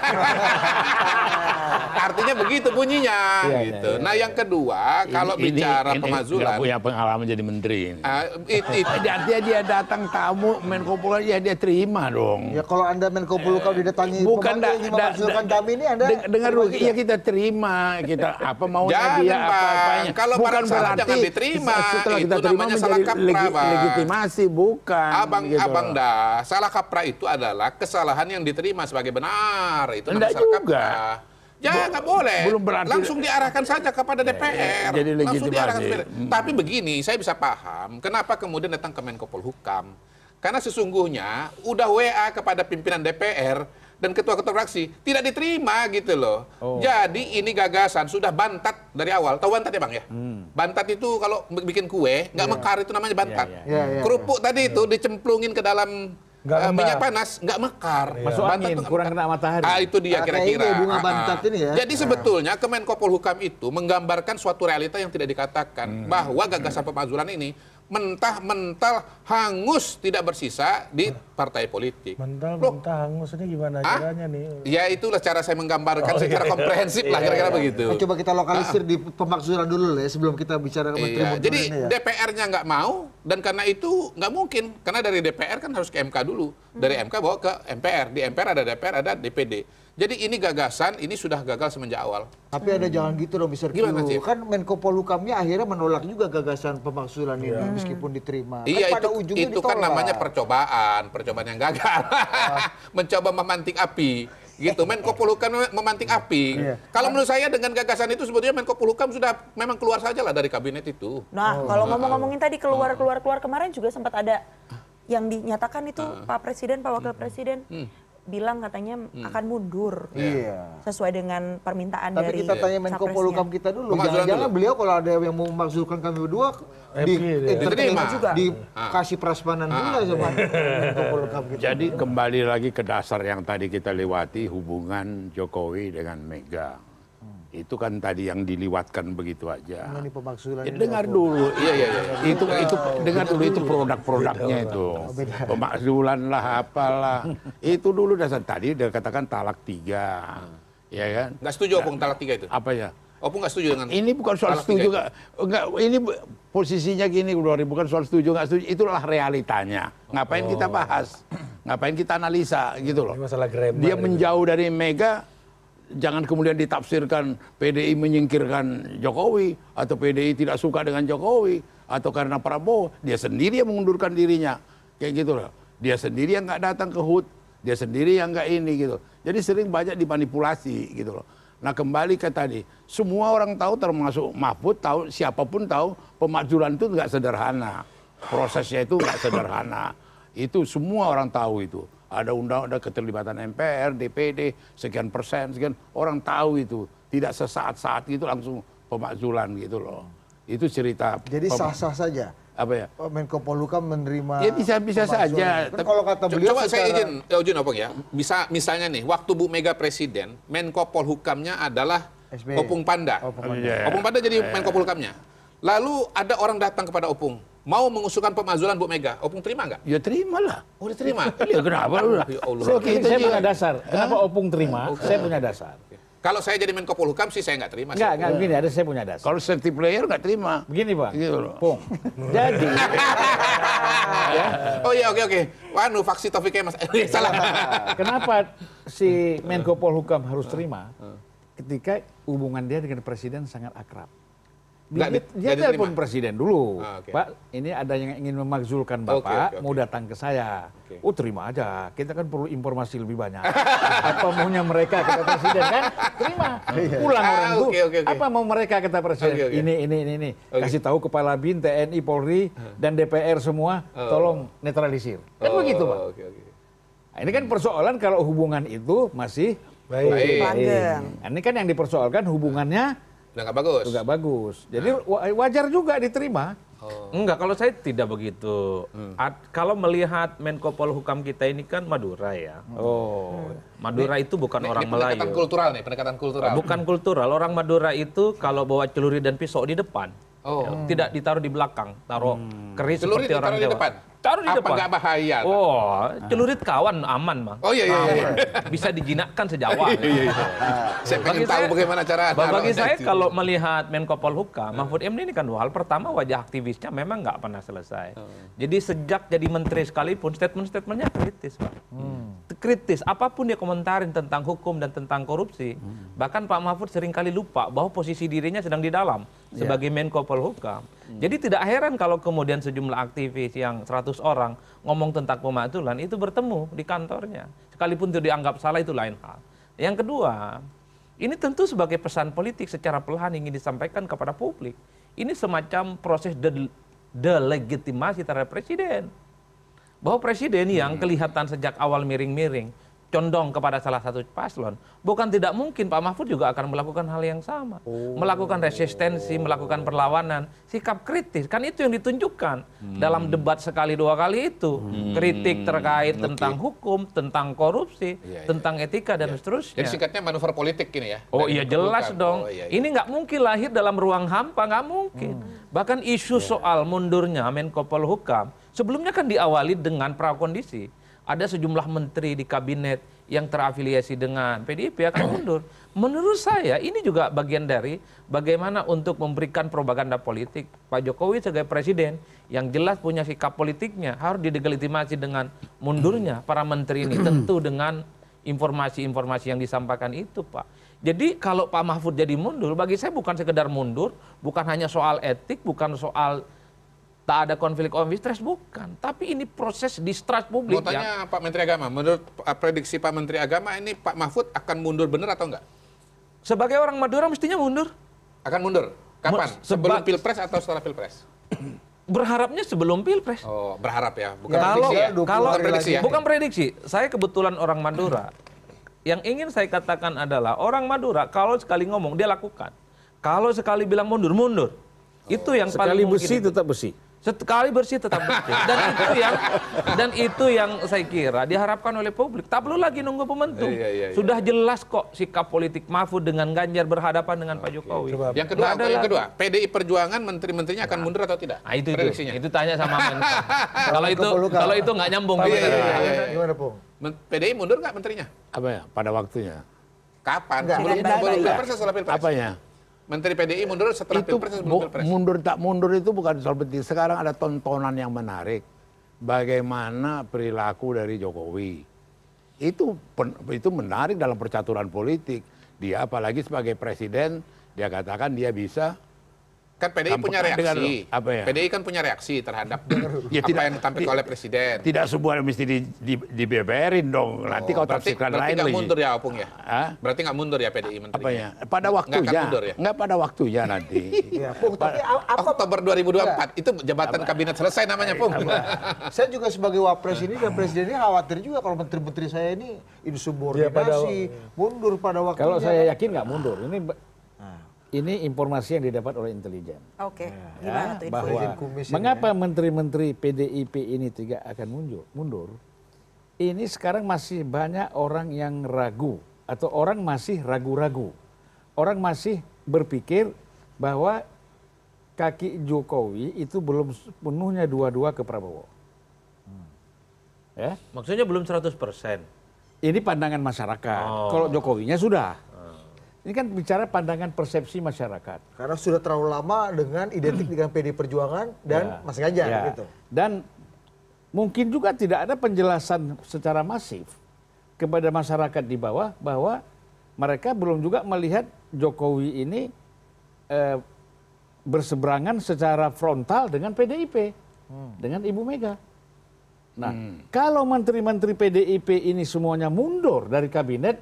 Artinya begitu bunyinya Iya, iya, gitu. iya. Nah, yang kedua, kalau Ini- bicara ini pemakzulan nggak punya pengalaman jadi menteri. ini. ah, it- artinya dia datang tamu Menko Polhukam ya dia terima dong. Ya kalau Anda Menko Polhukam didatangi Bukan da- ingin da- da- kami ini Anda deng- dengar dulu, iya kita terima, kita apa maunya Jangan, dia apa apanya. Kalau barang salah jangan diterima. Setelah kita Itu terima namanya salah menjadi kaprah, legi- Legitimasi bukan. abang gitu. abang dah salah kaprah itu adalah kesalahan yang diterima sebagai benar itu namanya Enggak salah juga. kaprah. Ya nggak boleh. belum berarti- Langsung diarahkan saja kepada DPR. jadi Langsung diarahkan kepada- Tapi begini, saya bisa paham kenapa kemudian datang ke Menko Polhukam. Karena sesungguhnya udah WA kepada pimpinan DPR dan ketua-ketua fraksi tidak diterima gitu loh. Jadi ini gagasan sudah bantat dari awal. Tahu bantat ya bang ya? Bantat itu kalau bikin kue nggak mekar itu namanya bantat. Iya, iya. Iya, iya, Kerupuk tadi itu dicemplungin ke dalam lembab. minyak panas nggak mekar. Masuk Bantat angin, tuh- kurang kena matahari. Ah itu dia Ah, kira-kira. bunga Ah, ah. bantat ini ya. Jadi sebetulnya Kemenko Polhukam itu menggambarkan suatu realita yang tidak dikatakan Hmm. bahwa gagasan pemakzulan ini mentah-mentah hangus tidak bersisa di partai politik. Loh, Mental-mentah hangus ini gimana Ah? caranya nih? Ya itulah cara saya menggambarkan Oh, secara iya. komprehensif lah kira-kira begitu. Nah, coba kita lokalisir di pemakzulan dulu ya sebelum kita bicara ke Menteri Iya, jadi ya. DPR-nya nggak mau dan karena itu nggak mungkin karena dari DPR kan harus ke MK dulu, dari MK bawa ke MPR, di MPR ada DPR ada DPD. Jadi ini gagasan ini sudah gagal semenjak awal. Tapi ada jangan gitu dong Mr. Q. Gimana, Cip? Kan Menko Polhukamnya akhirnya menolak juga gagasan pemakzulan ini meskipun diterima. Iya kan pada itu ujungnya itu kan namanya percobaan, percobaan yang gagal, mencoba memantik api. Gitu, Menko Polhukam memantik api. Iya. Kalau menurut saya dengan gagasan itu sebetulnya Menko Polhukam sudah memang keluar saja lah dari kabinet itu. Nah, Oh. kalau ngomong-ngomongin tadi keluar keluar keluar kemarin juga sempat ada yang dinyatakan itu Pak Presiden, Pak Wakil Presiden bilang katanya akan mundur Iya. sesuai dengan permintaan Tapi dari kita tanya Menko. Polhukam kita dulu. Jangan-jangan beliau kalau ada yang mau memakzulkan kami berdua Happy di dia. entertain Diterima. juga. Dikasih prasmanan pula sama Menko Polhukam kita. Jadi kembali lagi ke dasar yang tadi kita lewati hubungan Jokowi dengan Mega. Itu kan tadi yang diliwatkan begitu aja. Ini pemakzulan Ya, ini dengar apa? dulu. Iya iya iya. Itu itu dengar dulu itu produk-produknya itu. Pemakzulan lah apalah. Itu dulu dasar tadi dia katakan talak tiga. Ya kan? Nggak setuju Opung talak tiga itu? Apa ya? Opung nggak setuju dengan Ini bukan soal talak setuju enggak ini bu- posisinya gini Udori bukan soal setuju nggak setuju itulah realitanya. Ngapain kita bahas? Ngapain kita analisa gitu loh. Ini masalah grammar Dia menjauh dari Mega jangan kemudian ditafsirkan PDI menyingkirkan Jokowi atau PDI tidak suka dengan Jokowi atau karena Prabowo dia sendiri yang mengundurkan dirinya kayak gitu loh. Dia sendiri yang nggak datang ke HUT, dia sendiri yang nggak ini gitu. Jadi sering banyak dimanipulasi gitu loh. Nah kembali ke tadi, semua orang tahu termasuk Mahfud tahu, siapa pun tahu pemakzulan itu nggak sederhana. Prosesnya itu nggak sederhana. Itu semua orang tahu itu. Ada undang ada keterlibatan MPR, DPD, sekian persen, sekian orang tahu itu. Tidak sesaat-saat itu langsung pemakzulan gitu loh. Itu cerita. Jadi sah-sah saja. Apa ya? Oh, Menko Polhukam menerima Ya bisa-bisa pemakzulan. saja. Tapi- kalau kata beliau Coba saya secara- izin, ya, izin Opung ya. Bisa misalnya nih, waktu Bu Mega presiden, Menko Polhukamnya adalah. Opung Panda. Opung Panda. Iya. Opung Panda jadi Menko Polhukamnya. Lalu ada orang datang kepada Opung, mau mengusulkan pemakzulan Bu Mega. Opung terima nggak? Ya terimalah. Oh diterima. Ya kenapa lu? Ya Allah. Kita saya punya dasar. Kenapa Opung terima? Saya punya dasar. Kalau saya jadi Menko Polhukam sih saya nggak terima. sih. Enggak, enggak begini, ada saya punya dasar. Kalau safety player nggak terima. Begini, Pak. Gitu loh. Pung. Jadi, Oh iya oke oke. Wanu faksi Taufiknya Mas. Eh, salah. kenapa si Menko Polhukam harus terima ketika hubungan dia dengan presiden sangat akrab? Dia, di- dia nggak telepon presiden dulu, Ah, oke. Pak. Ini ada yang ingin memakzulkan bapak, oke, oke. mau datang ke saya. Oke. Oh terima aja, kita kan perlu informasi lebih banyak. apa maunya mereka kata presiden kan? Terima. Pulang Ah, orang itu. oke, oke, oke. Apa mau mereka kata presiden? Oke, oke. Ini ini ini ini. Oke. Kasih tahu kepala bin, TNI, Polri dan DPR semua, tolong netralisir. Kan Oh, begitu pak. Oke oke. Nah, ini kan persoalan kalau hubungan itu masih Baik. Baik. Nah, ini kan yang dipersoalkan hubungannya Udah nggak bagus. juga bagus. Jadi wa- wajar juga diterima. Enggak, kalau saya tidak begitu. At- kalau melihat Menko Polhukam kita ini kan Madura ya. Oh. Madura itu bukan Ini- orang ini pendekatan Melayu. kultural nih, pendekatan kultural. Bukan kultural. Orang Madura itu kalau bawa celuri dan pisau di depan. Oh. Tidak ditaruh di belakang, taruh keris Celurit seperti orang ditaruh di Jawa. depan? Taruh di Apa depan. nggak bahaya? Oh, celurit kawan aman, Bang. Oh iya iya iya. Bisa dijinakkan sejauh. Saya pengen Bagi tahu saya- bagaimana cara Ba- Bagi saya itu. kalau melihat Menko Polhukam, Mahfud MD ini kan hal. Pertama wajah aktivisnya memang nggak pernah selesai. Jadi sejak jadi menteri sekalipun statement-statementnya kritis, Pak. Kritis. Apa pun dia komentarin tentang hukum dan tentang korupsi. Bahkan Pak Mahfud sering kali lupa bahwa posisi dirinya sedang di dalam sebagai Menko Polhukam. Jadi tidak heran kalau kemudian sejumlah aktivis yang 100 orang ngomong tentang pemakzulan itu bertemu di kantornya. Sekalipun itu dianggap salah itu lain hal. Yang kedua, ini tentu sebagai pesan politik secara perlahan ingin disampaikan kepada publik. Ini semacam proses de- delegitimasi terhadap presiden. Bahwa presiden yang kelihatan sejak awal miring-miring, condong kepada salah satu paslon, bukan tidak mungkin Pak Mahfud juga akan melakukan hal yang sama. Melakukan resistensi, melakukan perlawanan, sikap kritis. Kan itu yang ditunjukkan dalam debat sekali dua kali itu. Kritik terkait tentang hukum, tentang korupsi, Iya, iya. tentang etika dan seterusnya. Jadi singkatnya manuver politik ini ya. Oh iya jelas dong. Oh, iya, iya. Ini nggak mungkin lahir dalam ruang hampa, nggak mungkin. Bahkan isu soal mundurnya Menko Polhukam sebelumnya kan diawali dengan prakondisi. Ada sejumlah menteri di kabinet yang terafiliasi dengan PDIP akan mundur. Menurut saya ini juga bagian dari bagaimana untuk memberikan propaganda politik Pak Jokowi sebagai presiden yang jelas punya sikap politiknya harus didelegitimasi dengan mundurnya para menteri ini tentu dengan informasi-informasi yang disampaikan itu Pak. Jadi kalau Pak Mahfud jadi mundur, bagi saya bukan sekedar mundur, bukan hanya soal etik, bukan soal tak ada konflik of interest, bukan. Tapi ini proses distrust publik Mau ya. tanya Pak Menteri Agama, menurut prediksi Pak Menteri Agama ini Pak Mahfud akan mundur benar atau enggak? Sebagai orang Madura mestinya mundur. Akan mundur. Kapan? Sebelum seba- Pilpres atau setelah Pilpres? Berharapnya sebelum Pilpres. Oh, berharap ya, bukan Ya, kalau prediksi ya. 20 kalau Bukan prediksi ya. bukan prediksi, saya kebetulan orang Madura. Yang ingin saya katakan adalah orang Madura kalau sekali ngomong dia lakukan. Kalau sekali bilang mundur, mundur. Itu yang paling Sekali mungkin besi tetap besi. Sekali bersih tetap bersih. Dan itu yang dan itu yang saya kira diharapkan oleh publik. Tak perlu lagi nunggu pembentuk. Iya, iya, iya. Sudah jelas kok sikap politik Mahfud dengan Ganjar berhadapan dengan Pak Jokowi. Yang kedua, ada yang lagi. kedua, PDI Perjuangan menteri-menterinya akan mundur atau tidak? Nah, itu itu. Prediksinya. Itu tanya sama kalau itu kalau itu nggak nyambung gitu. Menteri, iya, iya, iya. Gimana, Pung? PDI mundur nggak menterinya? Apa ya? Pada waktunya. Kapan? Enggak. Sebelum, sebelum. Pilpres atau setelah Pilpres? Apanya? Menteri PDI mundur setelah itu Pilpres sebelum bu- Pilpres? mundur tak mundur itu bukan soal penting. Sekarang ada tontonan yang menarik. Bagaimana perilaku dari Jokowi. Itu itu menarik dalam percaturan politik. Dia apalagi sebagai presiden, dia katakan dia bisa Kan PDI Tampak- punya dengan- reaksi. apa ya? PDI kan punya reaksi terhadap Ya, apa tidak- yang ditampilkan oleh presiden. tidak semua mesti di, di, dibeberin dong. Nanti kau Oh, berarti, tafsirkan berarti lain nggak lagi. mundur ya Opung ya? Hah? Berarti nggak mundur ya PDI menterinya? Apanya? Pada Nggak waktunya. akan mundur ya? Nggak pada waktunya nanti. Ya, Pung, tapi apa Oktober 2024 itu jabatan kabinet selesai namanya Pung. Saya juga sebagai wapres ini dan presiden ini khawatir juga kalau menteri-menteri saya ini insubordinasi, mundur pada waktunya. Kalau saya yakin nggak mundur. Ini ini informasi yang didapat oleh intelijen. Oke, Ya, gimana tuh info? bahwa mengapa menteri-menteri PDIP ini tidak akan mundur? Mundur. Ini sekarang masih banyak orang yang ragu atau orang masih ragu-ragu. Orang masih berpikir bahwa kaki Jokowi itu belum sepenuhnya dua-dua ke Prabowo. Ya, Maksudnya belum 100%. ini pandangan masyarakat. Oh. Kalau Jokowinya sudah. Ini kan bicara pandangan persepsi masyarakat. Karena sudah terlalu lama dengan identik dengan PD Perjuangan dan Ya. Mas Ganjar Ya. gitu. Dan mungkin juga tidak ada penjelasan secara masif kepada masyarakat di bawah bahwa mereka belum juga melihat Jokowi ini eh, berseberangan secara frontal dengan PDIP, dengan Ibu Mega. Nah, kalau menteri-menteri PDIP ini semuanya mundur dari kabinet,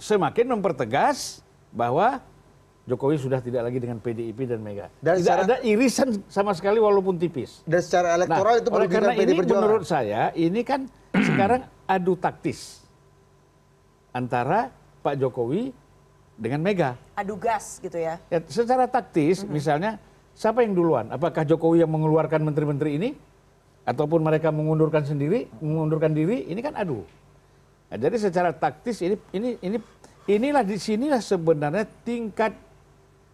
semakin mempertegas bahwa Jokowi sudah tidak lagi dengan PDIP dan Mega. Dan tidak secara- ada irisan sama sekali walaupun tipis. Dan secara elektoral itu Nah, oleh merugikan karena PD ini Perjuangan. menurut saya ini kan sekarang adu taktis antara Pak Jokowi dengan Mega. Adu gas gitu ya. Ya, secara taktis misalnya siapa yang duluan? Apakah Jokowi yang mengeluarkan menteri-menteri ini ataupun mereka mengundurkan sendiri, mengundurkan diri? Ini kan adu. Nah, jadi secara taktis ini ini ini inilah di sinilah sebenarnya tingkat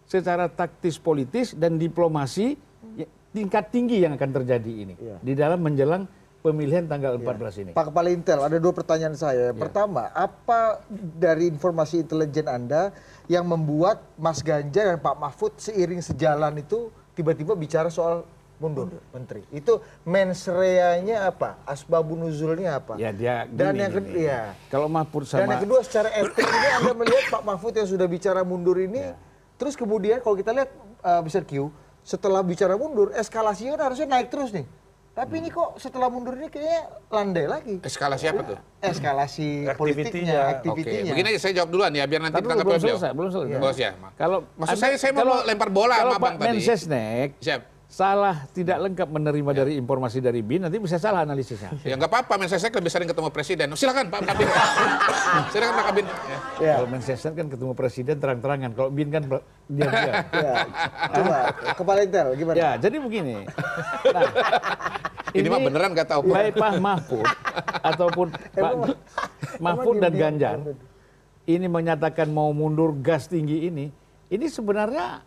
secara taktis politis dan diplomasi ya, tingkat tinggi yang akan terjadi ini Iya. di dalam menjelang pemilihan tanggal 14 ini. Pak Kepala Intel, ada dua pertanyaan saya. Yang Pertama, apa dari informasi intelijen Anda yang membuat Mas Ganjar dan Pak Mahfud seiring sejalan itu tiba-tiba bicara soal mundur, menteri? Itu mens rea-nya apa? Asbabun nuzulnya apa? Ya dia Dan gini, yang kedua, ya. Kalau Mahfud Dan sama yang kedua secara etik ini Anda melihat Pak Mahfud yang sudah bicara mundur ini, terus kemudian kalau kita lihat uh, Mr. Q, setelah bicara mundur, eskalasinya kan harusnya naik terus nih. Tapi ini kok setelah mundur ini kayaknya landai lagi. Eskalasi apa tuh? Eskalasi Aktivitinya. politiknya, Oke, aktivitinya. begini aja saya jawab duluan ya biar nanti Tapi ditangkap belum selesai, belum selesai. Bos ya. Kalau Maksud Anda- saya saya mau lempar bola kalau sama Bang Pak tadi. Mensesnek Siap. Salah tidak lengkap menerima dari informasi dari BIN nanti bisa salah analisisnya. Ya nggak apa-apa, Mensesnek lebih sering ketemu presiden. Silakan Pak Kabin. Silakan Pak Kabin. Ya. Ya. Kalau Mensesnek kan ketemu presiden terang-terangan, kalau BIN kan diam-diam. Ya. Coba kepala intel gimana? ya, jadi begini. Nah, Ini mah beneran nggak tahu. Baik Pak Mahfud ataupun Pak Emang- Mahfud emang dan Ganjar Mahfud? ini menyatakan mau mundur gas tinggi ini, ini sebenarnya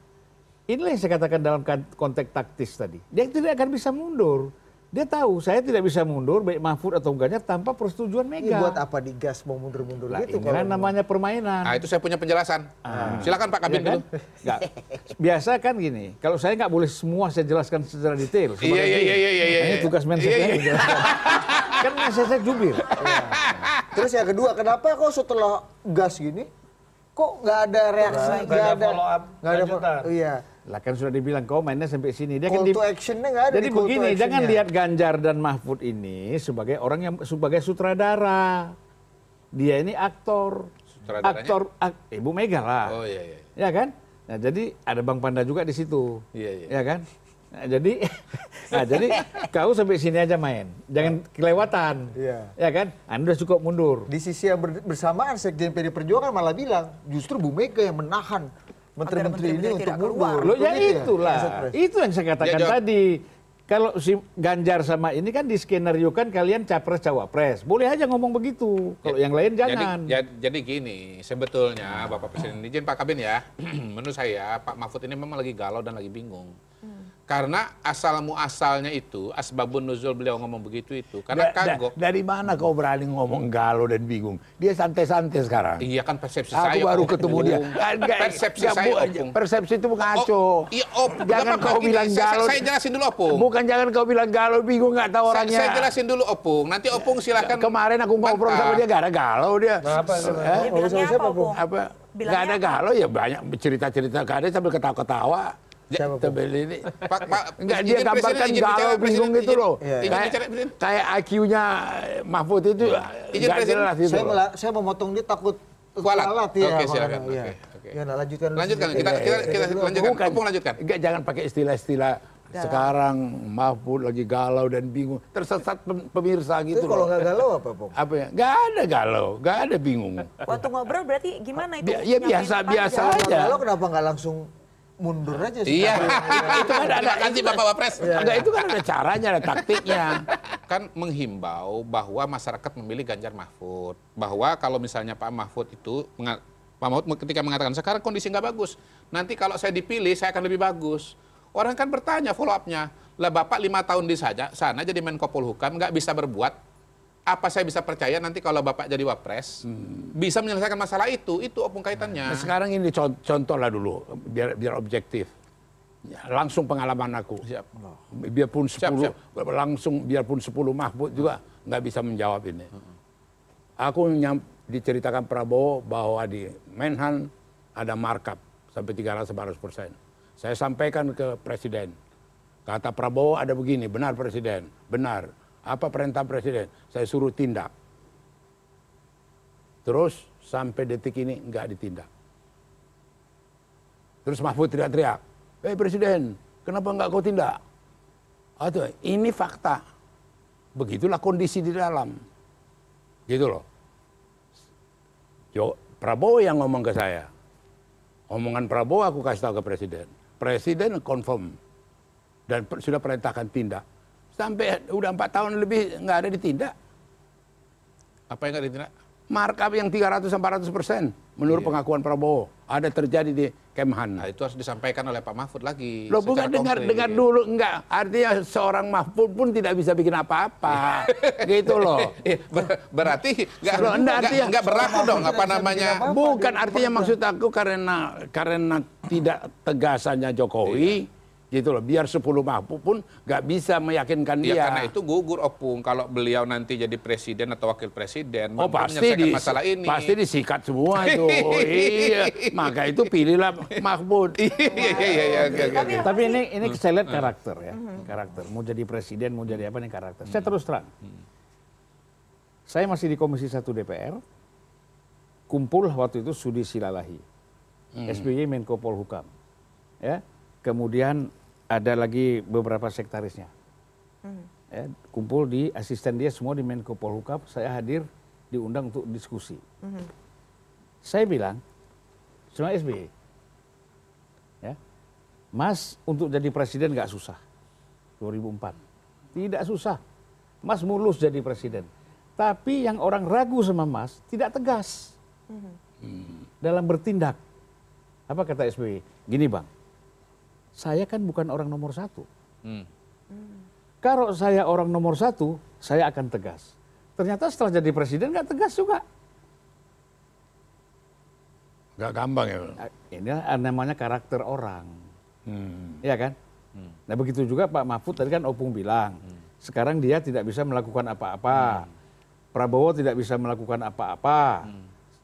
inilah yang saya katakan dalam kan- konteks taktis tadi. Dia tidak akan bisa mundur. Dia tahu saya tidak bisa mundur baik Mahfud atau Ganjar tanpa persetujuan Ini Mega. buat apa digas mau mundur-mundur Lah, gitu ini kan namanya permainan. Nah itu saya punya penjelasan. Silakan Pak Kabin Ya kan? dulu. Biasa kan gini, kalau saya nggak boleh semua saya jelaskan secara detail. Iya, iya, iya, iya, iya, Ini iya. tugas Mensesnek Iya, iya. menjelaskan. kan Mensesnek jubir. Terus yang kedua, kenapa kok setelah gas gini kok nggak ada reaksi, Nggak ada follow up nggak ada follow- Iya. Lah kan sudah dibilang kau mainnya sampai sini. Dia Call kan di- to actionnya nggak ada. Jadi di begini, jangan lihat Ganjar dan Mahfud ini sebagai orang yang sebagai sutradara. Dia ini aktor. Sutradaranya? Aktor ak- Ibu Mega lah. Oh iya iya. Ya kan? Nah, jadi ada Bang Panda juga di situ. Iya, iya. Ya kan? Nah, jadi nah, jadi kau sampai sini aja main. Jangan kelewatan. Iya. Ya kan? Anda sudah cukup mundur. Di sisi yang ber- bersamaan Sekjen PD Perjuangan malah bilang justru Bu Mega yang menahan menteri-menteri ini untuk mundur. Loh ya Begitu itulah. Pres? Itu yang saya katakan Ya, jawab. tadi. Kalau si Ganjar sama ini kan di skenario kan kalian capres cawapres. Boleh aja ngomong begitu. Kalau yang lain jangan. Jadi, ya- jadi gini, sebetulnya Bapak Presiden izin Pak Kabin ya, menurut saya Pak Mahfud ini memang lagi galau dan lagi bingung. Karena asal muasalnya itu, asbabun nuzul beliau ngomong begitu itu, karena Da- da- kagok. dari mana kau berani ngomong galau dan bingung? Dia santai-santai sekarang. Iya kan persepsi Aku saya. baru Opung. ketemu dia. Enggak, Persepsi enggak, saya, Opung. persepsi itu mengaco. Oh, iya, Op. Jangan kau gini, bilang saya- galau. Saya, jelasin dulu, Opung. Bukan jangan kau bilang galau, bingung nggak tahu Saya, orangnya. saya jelasin dulu, Opung. Nanti Opung silakan. Kemarin aku ngobrol bantah. sama dia gak ada galau dia. Kenapa? Eh? Dia bilangnya siapa, apa? Opung? apa Bilangnya nggak ada apa? galau ya banyak cerita-cerita ada sambil ketawa-ketawa Siapa? Sambil ini Pak, Pak, Enggak dia gambarkan galau bingung gitu loh. Iya, Kayak bicara, Presiden. kayak IQ-nya Mahfud itu Izin, nggak Presiden. jelas itu. Saya loh. saya mau motong dia takut Kualat. ya. Oke, silakan. iya. Oke, oke. Gimana, lanjutkan. Lanjutkan, kita, Iya, kita, kita iya. lanjutkan. Bukan. Opung lanjutkan. Enggak, jangan pakai istilah-istilah sekarang Mahfud lagi galau dan bingung. Tersesat pem- pemirsa Itu gitu kalau loh. nggak galau apa, Pong? Apa ya? Nggak ada galau, nggak ada bingung. Waktu ngobrol berarti gimana itu? Bi- ya Nyampein biasa- aja? Kalau aja. galau kenapa nggak langsung mundur aja sih? Iya. itu kan ada kasih Bapak Wapres. Enggak itu kan ada caranya, ada taktiknya. kan menghimbau bahwa masyarakat memilih Ganjar Mahfud. Bahwa kalau misalnya Pak Mahfud itu Pak Mahfud ketika mengatakan sekarang kondisi nggak bagus, nanti kalau saya dipilih saya akan lebih bagus. Orang kan bertanya follow up-nya, lah Bapak lima tahun di saja sana jadi Menko Polhukam nggak bisa berbuat. Apa saya bisa percaya nanti kalau Bapak jadi Wapres bisa menyelesaikan masalah itu? Itu opung kaitannya. Nah, sekarang ini con- contoh lah dulu, biar biar objektif. Ya, langsung pengalaman aku. Siap. Biarpun 10 siap. langsung biarpun 10 Mahfud juga nggak bisa menjawab ini. Aku nyam, diceritakan Prabowo bahwa di Menhan ada markup sampai 300 persen. Saya sampaikan ke Presiden. Kata Prabowo ada begini, benar Presiden, benar. Apa perintah Presiden? Saya suruh tindak. Terus sampai detik ini nggak ditindak. Terus Mahfud teriak-teriak, eh Presiden, kenapa nggak kau tindak? Aduh, ini fakta. Begitulah kondisi di dalam. Gitu loh. Jo, Prabowo yang ngomong ke saya. Omongan Prabowo aku kasih tahu ke Presiden. Presiden confirm. Dan sudah perintahkan tindak. Sampai udah empat tahun lebih nggak ada ditindak. Apa yang nggak ditindak? Markup yang 300-400 persen menurut pengakuan Prabowo ada terjadi di Kemhan. Nah itu harus disampaikan oleh Pak Mahfud lagi. Loh secara bukan dengar konkret. dengar dulu enggak artinya seorang Mahfud pun tidak bisa bikin apa-apa gitu loh. Eh, ber- berarti nggak Loh, enggak, nggak- artinya- nggak berlaku dong apa namanya Bukan artinya maksud aku karena karena tidak tegasannya Jokowi gitu loh. Biar 10 Mahfud pun nggak bisa meyakinkan Ya dia. karena itu gugur opung kalau beliau nanti jadi presiden atau wakil presiden Oh mampu pasti di, masalah ini. pasti disikat semua itu. iya. Maka itu pilihlah Mahfud. Iya iya iya. Tapi ini ini saya lihat karakter ya, karakter. Mau jadi presiden, mau jadi apa nih karakter. Saya terus terang. Saya masih di Komisi 1 DPR. Kumpul waktu itu Sudi Silalahi. SBY Menko Polhukam. Ya. Kemudian ada lagi beberapa sektarisnya. Ya, kumpul di asisten dia semua di Menko Polhukam, saya hadir diundang untuk diskusi. Saya bilang, sama SBY, ya, Mas untuk jadi presiden nggak susah. 2004. Tidak susah. Mas mulus jadi presiden. Tapi yang orang ragu sama Mas tidak tegas dalam bertindak. Apa kata SBY? Gini bang, saya kan bukan orang nomor satu. Hmm. Kalau saya orang nomor satu, saya akan tegas. Ternyata setelah jadi presiden nggak tegas juga. Nggak gampang ya. Ini namanya karakter orang. Hmm. Iya kan? Nah begitu juga Pak Mahfud tadi kan Opung bilang, sekarang dia tidak bisa melakukan apa-apa, Prabowo tidak bisa melakukan apa-apa,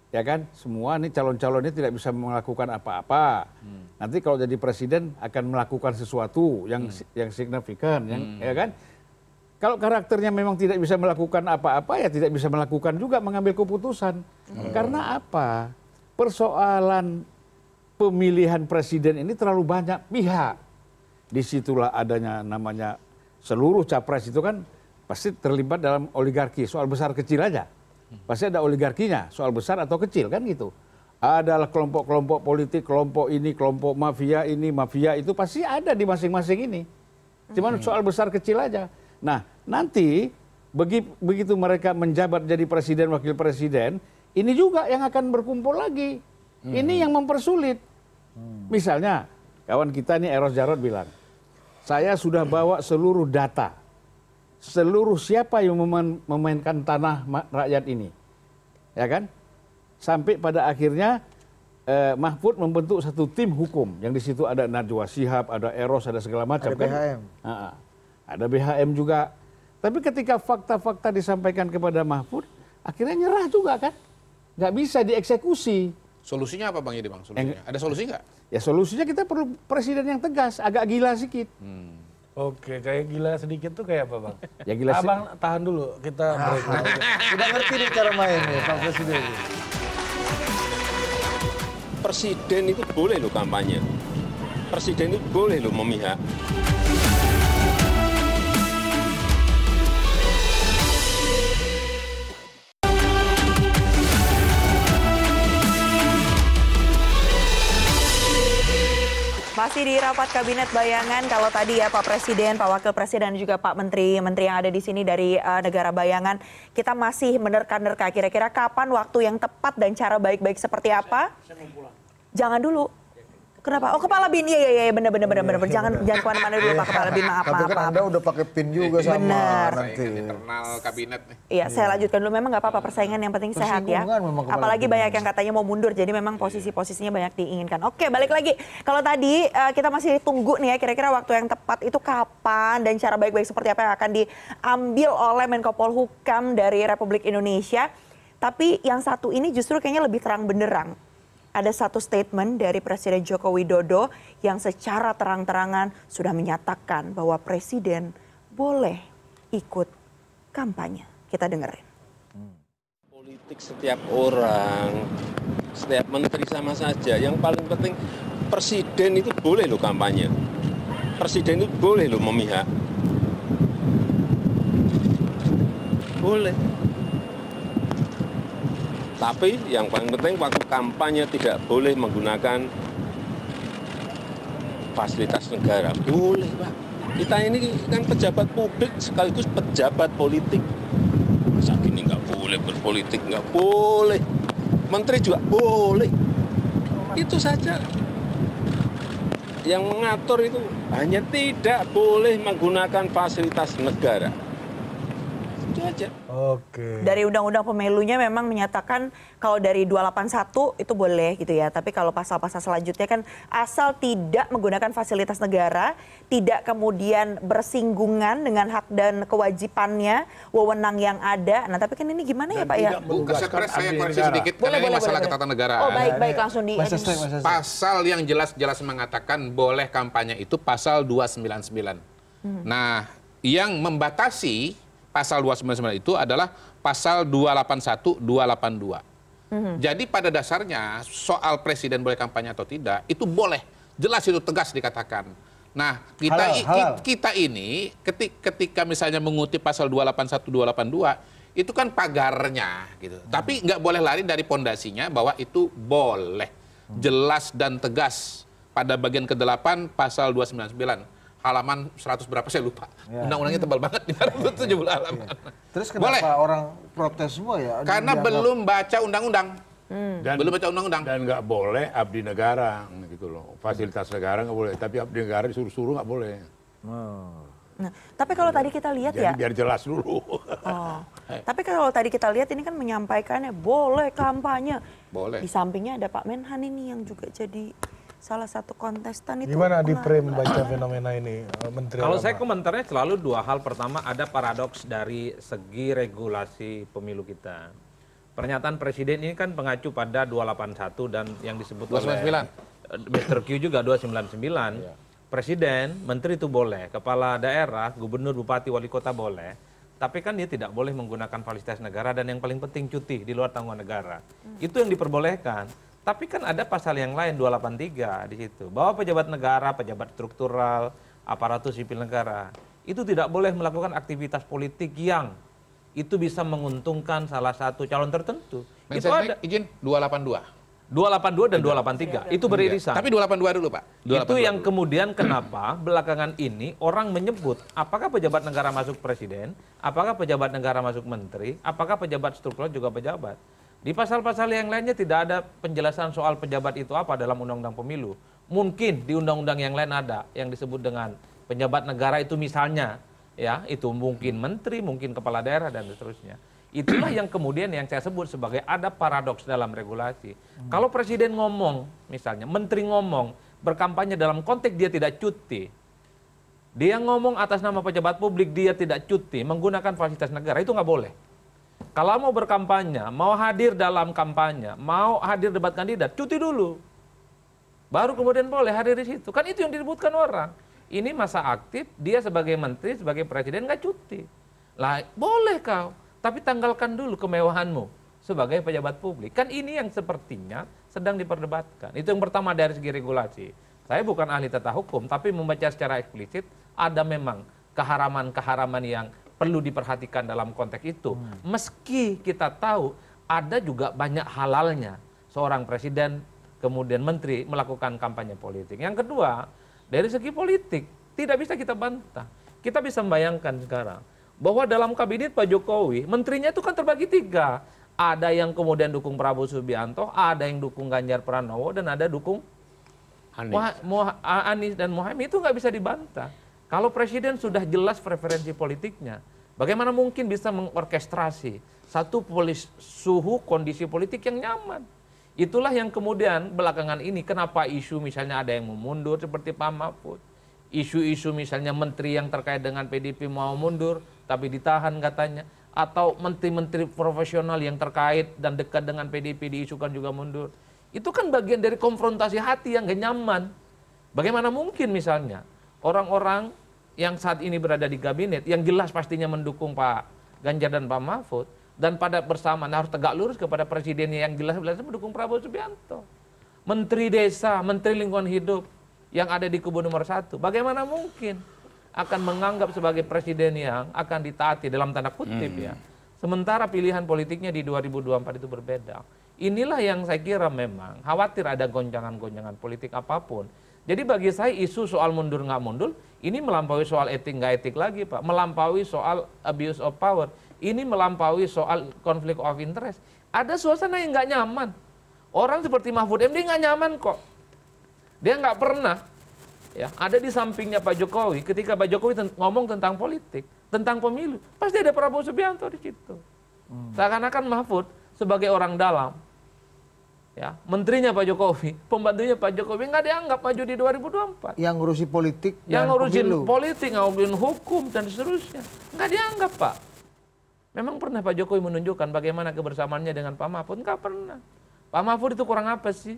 ya kan? Semua ini calon-calonnya tidak bisa melakukan apa-apa. Nanti kalau jadi presiden akan melakukan sesuatu yang yang signifikan, yang ya kan? Kalau karakternya memang tidak bisa melakukan apa-apa ya tidak bisa melakukan juga mengambil keputusan. Karena apa? Persoalan pemilihan presiden ini terlalu banyak pihak. Di situlah adanya namanya seluruh capres itu kan pasti terlibat dalam oligarki soal besar kecil aja. Pasti ada oligarkinya soal besar atau kecil kan gitu. Adalah kelompok-kelompok politik, kelompok ini, kelompok mafia ini, mafia itu pasti ada di masing-masing ini. Cuman soal besar kecil aja. Nah nanti begi- begitu mereka menjabat jadi presiden wakil presiden, ini juga yang akan berkumpul lagi. Ini yang mempersulit. Misalnya kawan kita nih Eros Jarot bilang, saya sudah bawa seluruh data, seluruh siapa yang memain- memainkan tanah rakyat ini, ya kan? Sampai pada akhirnya eh, Mahfud membentuk satu tim hukum yang di situ ada Najwa Shihab, ada Eros, ada segala macam Ada kan? BHM. Ah, ada BHM juga. Tapi ketika fakta-fakta disampaikan kepada Mahfud, akhirnya nyerah juga kan? Nggak bisa dieksekusi. Solusinya apa Bang Yedi Bang? Solusinya? Ada solusi nggak? Ya solusinya kita perlu presiden yang tegas, agak gila sedikit. Oke, kayak gila sedikit tuh kayak apa bang? Ya gila sih. Abang tahan dulu, kita break dulu. Udah ngerti nih cara main ya Pak Presiden. presiden itu boleh loh kampanye. Presiden itu boleh loh memihak. Masih di rapat kabinet bayangan kalau tadi ya Pak Presiden, Pak Wakil Presiden dan juga Pak Menteri, Menteri yang ada di sini dari eh, negara bayangan, kita masih menerka-nerka kira-kira kapan waktu yang tepat dan cara baik-baik seperti apa? Jangan dulu. Kenapa? Oh kepala bin, iya iya iya bener bener bener bener. Jangan jangan ke mana-mana dulu Pak kepala bin maaf Tapi maaf kan maaf. Anda udah pakai pin juga sama Bener. nanti. Internal kabinet nih. Iya, saya lanjutkan dulu. Memang nggak apa-apa persaingan yang penting sehat ya. Persinggungan memang kepala Apalagi bin. banyak yang katanya mau mundur, jadi memang posisi-posisinya banyak diinginkan. Oke, balik lagi. Kalau tadi eh, kita masih tunggu nih ya, kira-kira waktu yang tepat itu kapan dan cara baik-baik seperti apa yang akan diambil oleh Menko Polhukam dari Republik Indonesia. Tapi yang satu ini justru kayaknya lebih terang benderang. Ada satu statement dari Presiden Joko Widodo yang secara terang-terangan sudah menyatakan bahwa Presiden boleh ikut kampanye. Kita dengerin. Politik setiap orang, setiap menteri sama saja. Yang paling penting presiden itu boleh loh kampanye. Presiden itu boleh loh memihak. Boleh. Tapi yang paling penting waktu kampanye tidak boleh menggunakan fasilitas negara. Boleh, Pak. Kita ini kan pejabat publik sekaligus pejabat politik. Masa gini nggak boleh berpolitik, nggak boleh. Menteri juga boleh. Itu saja. Yang mengatur itu hanya tidak boleh menggunakan fasilitas negara. Itu aja. Oke. Dari undang-undang pemilunya memang menyatakan kalau dari 281 itu boleh gitu ya. Tapi kalau pasal-pasal selanjutnya kan asal tidak menggunakan fasilitas negara, tidak kemudian bersinggungan dengan hak dan kewajibannya, wewenang yang ada. Nah tapi kan ini gimana ya Pak ya? Bu, Sekres saya abdi koreksi sedikit Boleh, karena ini boleh, masalah boleh. ketatanegaraan. Oh baik, baik langsung di... Mas Sestek, Mas Sestek. Pasal yang jelas-jelas mengatakan boleh kampanye itu pasal 299. Nah, yang membatasi pasal 299 itu adalah pasal 281, 282. Jadi pada dasarnya soal presiden boleh kampanye atau tidak itu boleh, jelas itu tegas dikatakan. Nah, kita Halal, halal. ki- kita ini ketika, ketika misalnya mengutip pasal 281 282 itu kan pagarnya gitu. Tapi nggak boleh lari dari pondasinya bahwa itu boleh jelas dan tegas pada bagian ke-8 pasal 299 halaman 100 berapa saya lupa. Undang-undangnya tebal banget 570 halaman. Terus kenapa Boleh. orang protes semua ya? Karena Dianggap- belum baca undang-undang. Dan Belum baca undang-undang. dan nggak boleh abdi negara gitu loh. Fasilitas negara nggak boleh, tapi abdi negara disuruh-suruh nggak boleh. Nah, tapi kalau tadi kita lihat Jadi ya, biar jelas dulu. oh, tapi kalau tadi kita lihat ini kan menyampaikannya boleh kampanye. Boleh. Di sampingnya ada Pak Menhan ini yang juga jadi salah satu kontestan itu. Gimana di. Pre membaca fenomena ini, eh, Menteri Kalau saya komentarnya selalu dua hal. Pertama ada paradoks dari segi regulasi pemilu kita. Pernyataan Presiden ini kan mengacu pada 281 dan yang disebut 299. oleh eh, Mr. Q juga 299. Presiden, menteri itu boleh, kepala daerah, gubernur, bupati, wali kota boleh. Tapi kan dia tidak boleh menggunakan fasilitas negara dan yang paling penting cuti di luar tanggungan negara. Itu yang diperbolehkan. Tapi kan ada pasal yang lain 283 di situ. Bahwa pejabat negara, pejabat struktural, aparatur sipil negara itu tidak boleh melakukan aktivitas politik yang itu bisa menguntungkan salah satu calon tertentu. Itu ada izin 282. 282 dan 283 itu beririsan. Tapi 282 dulu, Pak. Itu 282 yang dulu. kemudian kenapa belakangan ini orang menyebut apakah pejabat negara masuk presiden, apakah pejabat negara masuk menteri, apakah pejabat struktural juga pejabat. Di pasal-pasal yang lainnya tidak ada penjelasan soal pejabat itu apa dalam undang-undang pemilu. Mungkin di undang-undang yang lain ada yang disebut dengan pejabat negara itu misalnya ya itu mungkin menteri, mungkin kepala daerah dan seterusnya. Itulah yang kemudian yang saya sebut sebagai ada paradoks dalam regulasi. Kalau presiden ngomong, misalnya menteri ngomong, berkampanye dalam konteks dia tidak cuti, dia ngomong atas nama pejabat publik dia tidak cuti menggunakan fasilitas negara itu nggak boleh. Kalau mau berkampanye, mau hadir dalam kampanye, mau hadir debat kandidat, cuti dulu. Baru kemudian boleh hadir di situ. Kan itu yang diributkan orang. Ini masa aktif, dia sebagai menteri, sebagai presiden nggak cuti. Lah, boleh kau, tapi tanggalkan dulu kemewahanmu sebagai pejabat publik. Kan ini yang sepertinya sedang diperdebatkan. Itu yang pertama dari segi regulasi. Saya bukan ahli tata hukum, tapi membaca secara eksplisit ada memang keharaman-keharaman yang perlu diperhatikan dalam konteks itu. Meski kita tahu ada juga banyak halalnya seorang presiden kemudian menteri melakukan kampanye politik. Yang kedua, dari segi politik tidak bisa kita bantah. Kita bisa membayangkan sekarang bahwa dalam kabinet Pak Jokowi, menterinya itu kan terbagi tiga. Ada yang kemudian dukung Prabowo Subianto, ada yang dukung Ganjar Pranowo, dan ada dukung Anies. Anies dan Muhammad itu nggak bisa dibantah. Kalau presiden sudah jelas preferensi politiknya, bagaimana mungkin bisa mengorkestrasi satu polis, suhu kondisi politik yang nyaman? Itulah yang kemudian belakangan ini kenapa isu misalnya ada yang mau mundur seperti Pak Mahfud. Isu-isu misalnya menteri yang terkait dengan PDP mau mundur tapi ditahan katanya. Atau menteri-menteri profesional yang terkait dan dekat dengan PDP diisukan juga mundur. Itu kan bagian dari konfrontasi hati yang gak nyaman. Bagaimana mungkin misalnya orang-orang yang saat ini berada di kabinet yang jelas pastinya mendukung Pak Ganjar dan Pak Mahfud dan pada bersamaan harus tegak lurus kepada presidennya yang jelas-jelas mendukung Prabowo Subianto. Menteri Desa, Menteri Lingkungan Hidup yang ada di kubu nomor satu. Bagaimana mungkin akan menganggap sebagai presiden yang akan ditaati dalam tanda kutip ya. Sementara pilihan politiknya di 2024 itu berbeda. Inilah yang saya kira memang khawatir ada goncangan-goncangan politik apa pun. Jadi bagi saya isu soal mundur nggak mundur ini melampaui soal etik nggak etik lagi pak, melampaui soal abuse of power, ini melampaui soal konflik of interest. Ada suasana yang nggak nyaman. Orang seperti Mahfud MD nggak nyaman kok. Dia nggak pernah ya ada di sampingnya Pak Jokowi ketika Pak Jokowi ten- ngomong tentang politik, tentang pemilu, pasti ada Prabowo Subianto di situ. Seakan-akan Mahfud sebagai orang dalam ya menterinya Pak Jokowi, pembantunya Pak Jokowi nggak dianggap maju di 2024. Yang ngurusi politik Yang ngurusin pemilu. politik, ngurusin hukum dan seterusnya, nggak dianggap Pak. Memang pernah Pak Jokowi menunjukkan bagaimana kebersamaannya dengan Pak Mahfud? Nggak pernah. Pak Mahfud itu kurang apa sih?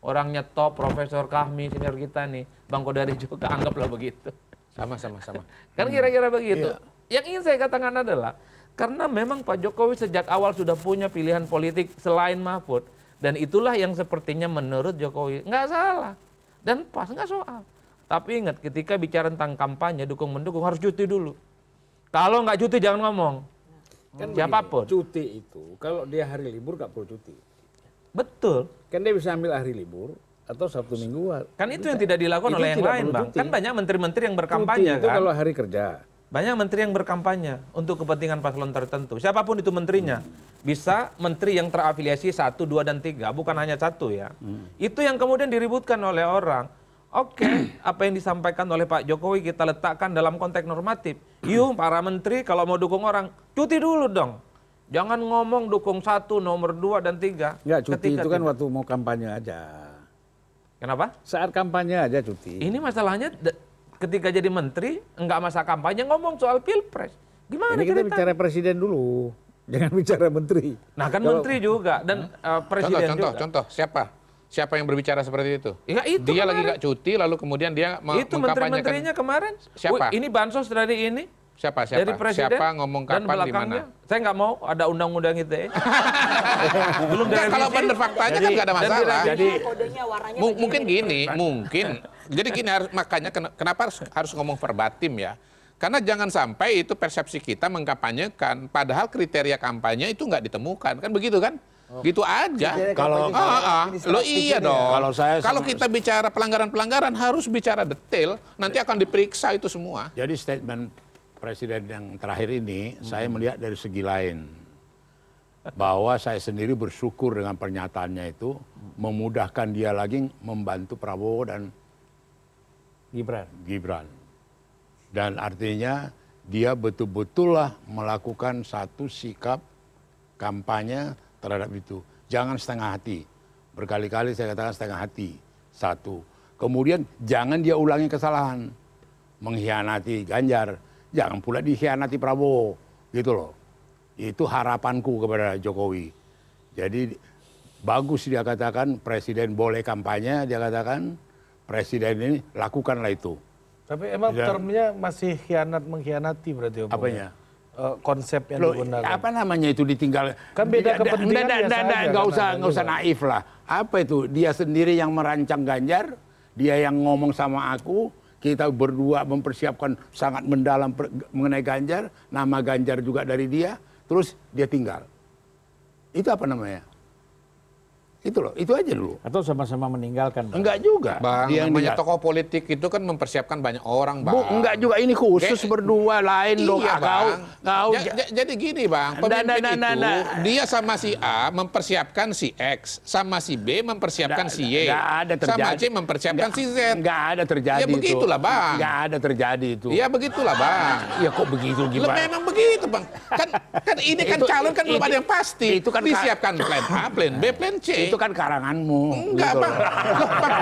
Orangnya top, Profesor Kahmi, senior kita nih, Bang Kodari juga anggaplah begitu. Sama sama sama. Kan kira-kira begitu. Yang ingin saya katakan adalah karena memang Pak Jokowi sejak awal sudah punya pilihan politik selain Mahfud dan itulah yang sepertinya menurut Jokowi nggak salah dan pas nggak soal. Tapi ingat ketika bicara tentang kampanye dukung mendukung harus cuti dulu. Kalau nggak cuti jangan ngomong. Kan Siapa pun. begini, cuti itu kalau dia hari libur nggak perlu cuti. Betul. Kan dia bisa ambil hari libur atau Sabtu Minggu. Kan itu yang tidak dilakukan Itu oleh yang lain, Bang. cuti. Kan banyak menteri-menteri yang Cuti berkampanye itu kan. kalau hari kerja. Banyak menteri yang berkampanye untuk kepentingan paslon tertentu. Siapa pun itu menterinya. Bisa menteri yang terafiliasi satu, dua, dan tiga. Bukan hanya satu ya. Itu yang kemudian diributkan oleh orang. Oke, apa yang disampaikan oleh Pak Jokowi kita letakkan dalam konteks normatif. Yuk para menteri kalau mau dukung orang, cuti dulu dong. Jangan ngomong dukung satu, nomor dua, dan tiga. Enggak, cuti Ketika itu kan tidak. waktu mau kampanye aja. Kenapa? Saat kampanye aja cuti. Ini masalahnya ketika jadi menteri, enggak masa kampanye ngomong soal pilpres. Gimana Ini kita ceritanya? bicara presiden dulu. Jangan bicara menteri. Nah kan Kalau- menteri juga dan uh, Contoh, presiden contoh, juga. contoh. Siapa? Siapa yang berbicara seperti itu? Ya, itu dia lagi kemarin. nggak cuti, lalu kemudian dia me- itu mengkampanyekan. menteri-menterinya kemarin. Siapa? Wih, ini bansos dari ini. Siapa? Siapa? Dari presiden. Siapa ngomong dan kapan di belakangnya, mana? Saya nggak mau ada undang-undang ITE. Belum Enggak, direvisi. kalau benar faktanya kan nggak ada masalah. Jadi Kodenya warnanya Mu- mungkin gini, mungkin. Jadi gini harus makanya ken- kenapa harus harus ngomong verbatim ya? Karena jangan sampai itu persepsi kita mengkampanyekan, padahal kriteria kampanye itu nggak ditemukan, kan begitu kan? Gitu aja. Kalau- Ah, ah. Lo iya ya. dong. Kalau saya kalau kita bicara pelanggaran-pelanggaran harus bicara detail, nanti akan diperiksa itu semua. Jadi statement presiden yang terakhir ini saya melihat dari segi lain. Bahwa saya sendiri bersyukur dengan pernyataannya itu memudahkan dia lagi membantu Prabowo dan Gibran. Gibran. Dan artinya dia betul-betul lah melakukan satu sikap kampanye terhadap itu. Jangan setengah hati. Berkali-kali saya katakan setengah hati. Satu. Kemudian jangan dia ulangi kesalahan. Mengkhianati Ganjar. Jangan pula dikhianati Prabowo. Gitu loh. Itu harapanku kepada Jokowi. Jadi bagus dia katakan presiden boleh kampanye, dia katakan presiden ini lakukanlah itu. Tapi emang Ya. termnya masih khianat mengkhianati berarti Om. Apanya? Eh, konsep yang Loh, digunakan. apa namanya itu ditinggal? Kan beda kepentingan Nggak, nggak, biasa nggak, aja nggak, nggak kan usah, ada nggak usah naif lah. Apa itu? Dia sendiri yang merancang Ganjar, dia yang ngomong sama aku, kita berdua mempersiapkan sangat mendalam per- mengenai Ganjar, nama Ganjar juga dari dia, terus dia tinggal. Itu apa namanya? Itu loh, itu aja dulu. Atau sama-sama meninggalkan. Bang. Enggak juga. Bang, yang namanya tinggal. tokoh politik itu kan mempersiapkan banyak orang, Bang. Bu, enggak juga ini khusus Kayak- berdua lain dong. Iya, Ah, Bang. Kau, kau Ja- ja- jadi gini, Bang. Nggak, Pemimpin nggak, nggak, itu, nggak. dia sama si A mempersiapkan si X, sama si B mempersiapkan si Y, Nggak ada sama terjadi. C mempersiapkan si Z. Enggak ada terjadi Ya begitulah, itu. Bang. Enggak ada terjadi itu. Ya begitulah, Bang. Ya kok begitu Lah, gimana? memang begitu, Bang. Kan kan ini kan Itu- calon kan belum ada yang pasti. itu kan ka- disiapkan plan A, plan B, plan C. Itu kan karanganmu. Enggak, gitu Bang, Bang,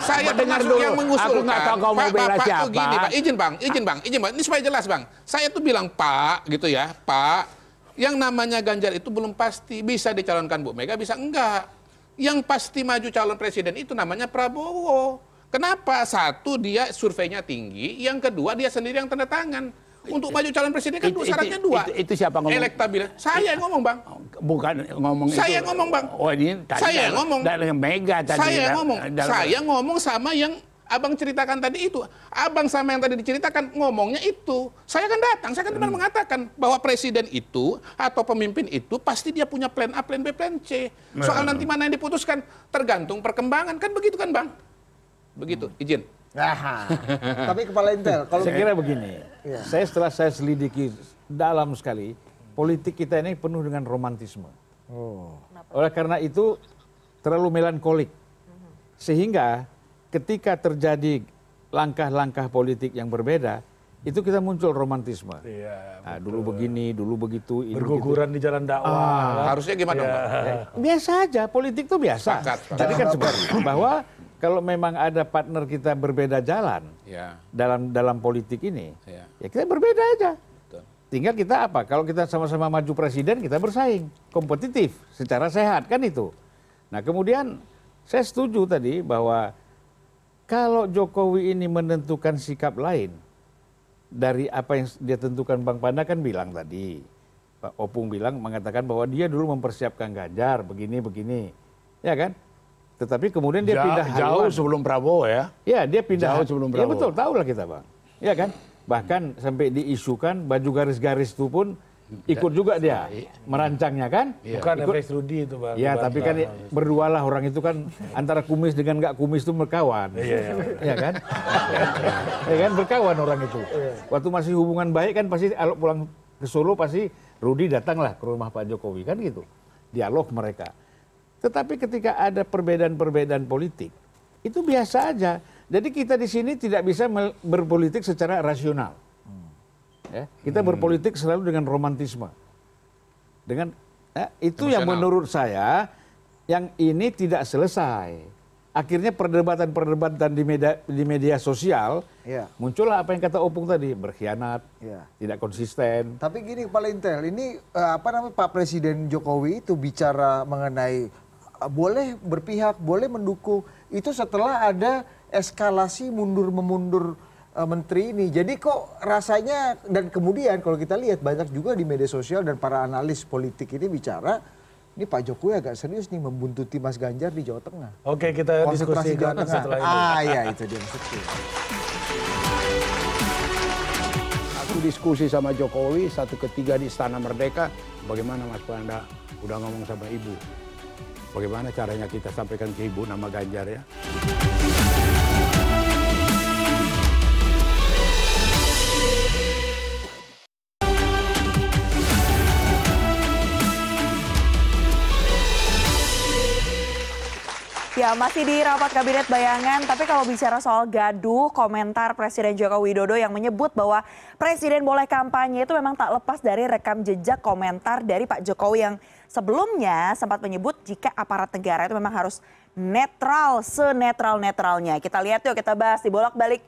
Saya Dengar dulu. yang mengusulkan. Aku nggak tahu kau mau Pak, bela tuh siapa. gini, Bang. Izin, Bang. Izin, Bang. Izin, Bang. Ini supaya jelas, Bang. Saya tuh bilang, Pak, gitu ya. Pak, yang namanya Ganjar itu belum pasti. Bisa dicalonkan Bu Mega, bisa enggak. Yang pasti maju calon presiden itu namanya Prabowo. Kenapa? Satu, dia surveinya tinggi. Yang kedua, dia sendiri yang tanda tangan. Untuk maju calon presiden kan Itu- syaratnya dua. itu- itu siapa ngomong? Elektabilitas. Saya yang ngomong, Bang. Bukan ngomong Saya itu. ngomong, Bang. Oh ini tadi Saya yang dalam- ngomong. Dalam mega tadi. Saya dalam- ngomong, dalam- saya ngomong sama yang abang ceritakan tadi itu. Abang sama yang tadi diceritakan ngomongnya itu. Saya kan datang, saya kan Hmm. mengatakan bahwa presiden itu atau pemimpin itu pasti dia punya plan A, plan B, plan C. Hmm. Soal nanti mana yang diputuskan tergantung perkembangan kan begitu kan bang? Begitu, izin. Nah, tapi kepala Intel kalau Saya kira begini, Iya. saya setelah saya selidiki dalam sekali, politik kita ini penuh dengan romantisme. Oh. Oleh karena itu terlalu melankolik. Sehingga ketika terjadi langkah-langkah politik yang berbeda, itu kita muncul romantisme. Iya, Nah, dulu begini, dulu begitu, ini begitu. berguguran di jalan dakwah. Harusnya gimana dong? Bang? Biasa aja, politik itu biasa. Sepakat, sepakat. Tadi kan seperti bahwa kalau memang ada partner kita berbeda jalan Ya, dalam dalam politik ini, ya. ya kita berbeda aja. Betul. Tinggal kita apa? Kalau kita sama-sama maju presiden, kita bersaing, kompetitif, secara sehat kan itu. Nah kemudian saya setuju tadi bahwa kalau Jokowi ini menentukan sikap lain dari apa yang dia tentukan Bang Panda kan bilang tadi, Pak Opung bilang mengatakan bahwa dia dulu mempersiapkan Ganjar begini begini, ya kan? Tetapi kemudian dia Ja- pindah jauh haluan. sebelum Prabowo ya. Ya, dia pindah. Jauh sebelum Ya Prabowo. betul, tahu lah kita, Bang. Ya kan? Bahkan sampai diisukan baju garis-garis itu pun ikut juga dia merancangnya kan? Bukan Ikut- Rudi itu bang. Ya, tapi kan berdualah orang itu kan antara kumis dengan nggak kumis itu berkawan. Iya kan? ya kan berkawan orang itu. Waktu masih hubungan baik kan pasti kalau pulang ke Solo pasti Rudi datanglah ke rumah Pak Jokowi kan gitu. Dialog mereka. Tetapi ketika ada perbedaan-perbedaan politik itu biasa aja. Jadi kita di sini tidak bisa berpolitik secara rasional. Ya, kita berpolitik selalu dengan romantisme. Dengan ya, itu yang menurut saya yang ini tidak selesai. Akhirnya perdebatan-perdebatan di media di media sosial Iya. muncullah apa yang kata Opung tadi, berkhianat, Iya. tidak konsisten. Tapi gini Kepala Intel, ini eh, apa namanya Pak Presiden Jokowi itu bicara mengenai boleh berpihak, boleh mendukung itu setelah ada eskalasi mundur-memundur eh, menteri ini. Jadi kok rasanya dan kemudian kalau kita lihat banyak juga di media sosial dan para analis politik ini bicara ini Pak Jokowi agak serius nih membuntuti Mas Ganjar di Jawa Tengah. Oke kita Konsentrasi Jawa diskusikan Tengah. setelah ini. Ah ya itu dia maksudnya. Aku diskusi sama Jokowi satu ketiga di Istana Merdeka. Bagaimana Mas Panda udah ngomong sama ibu? Bagaimana caranya kita sampaikan ke ibu nama Ganjar ya? Ya masih di rapat kabinet bayangan, tapi kalau bicara soal gaduh, komentar Presiden Joko Widodo yang menyebut bahwa Presiden boleh kampanye itu memang tak lepas dari rekam jejak komentar dari Pak Jokowi yang sebelumnya sempat menyebut jika aparat negara itu memang harus netral, senetral-netralnya. Kita lihat yuk, kita bahas di bolak-balik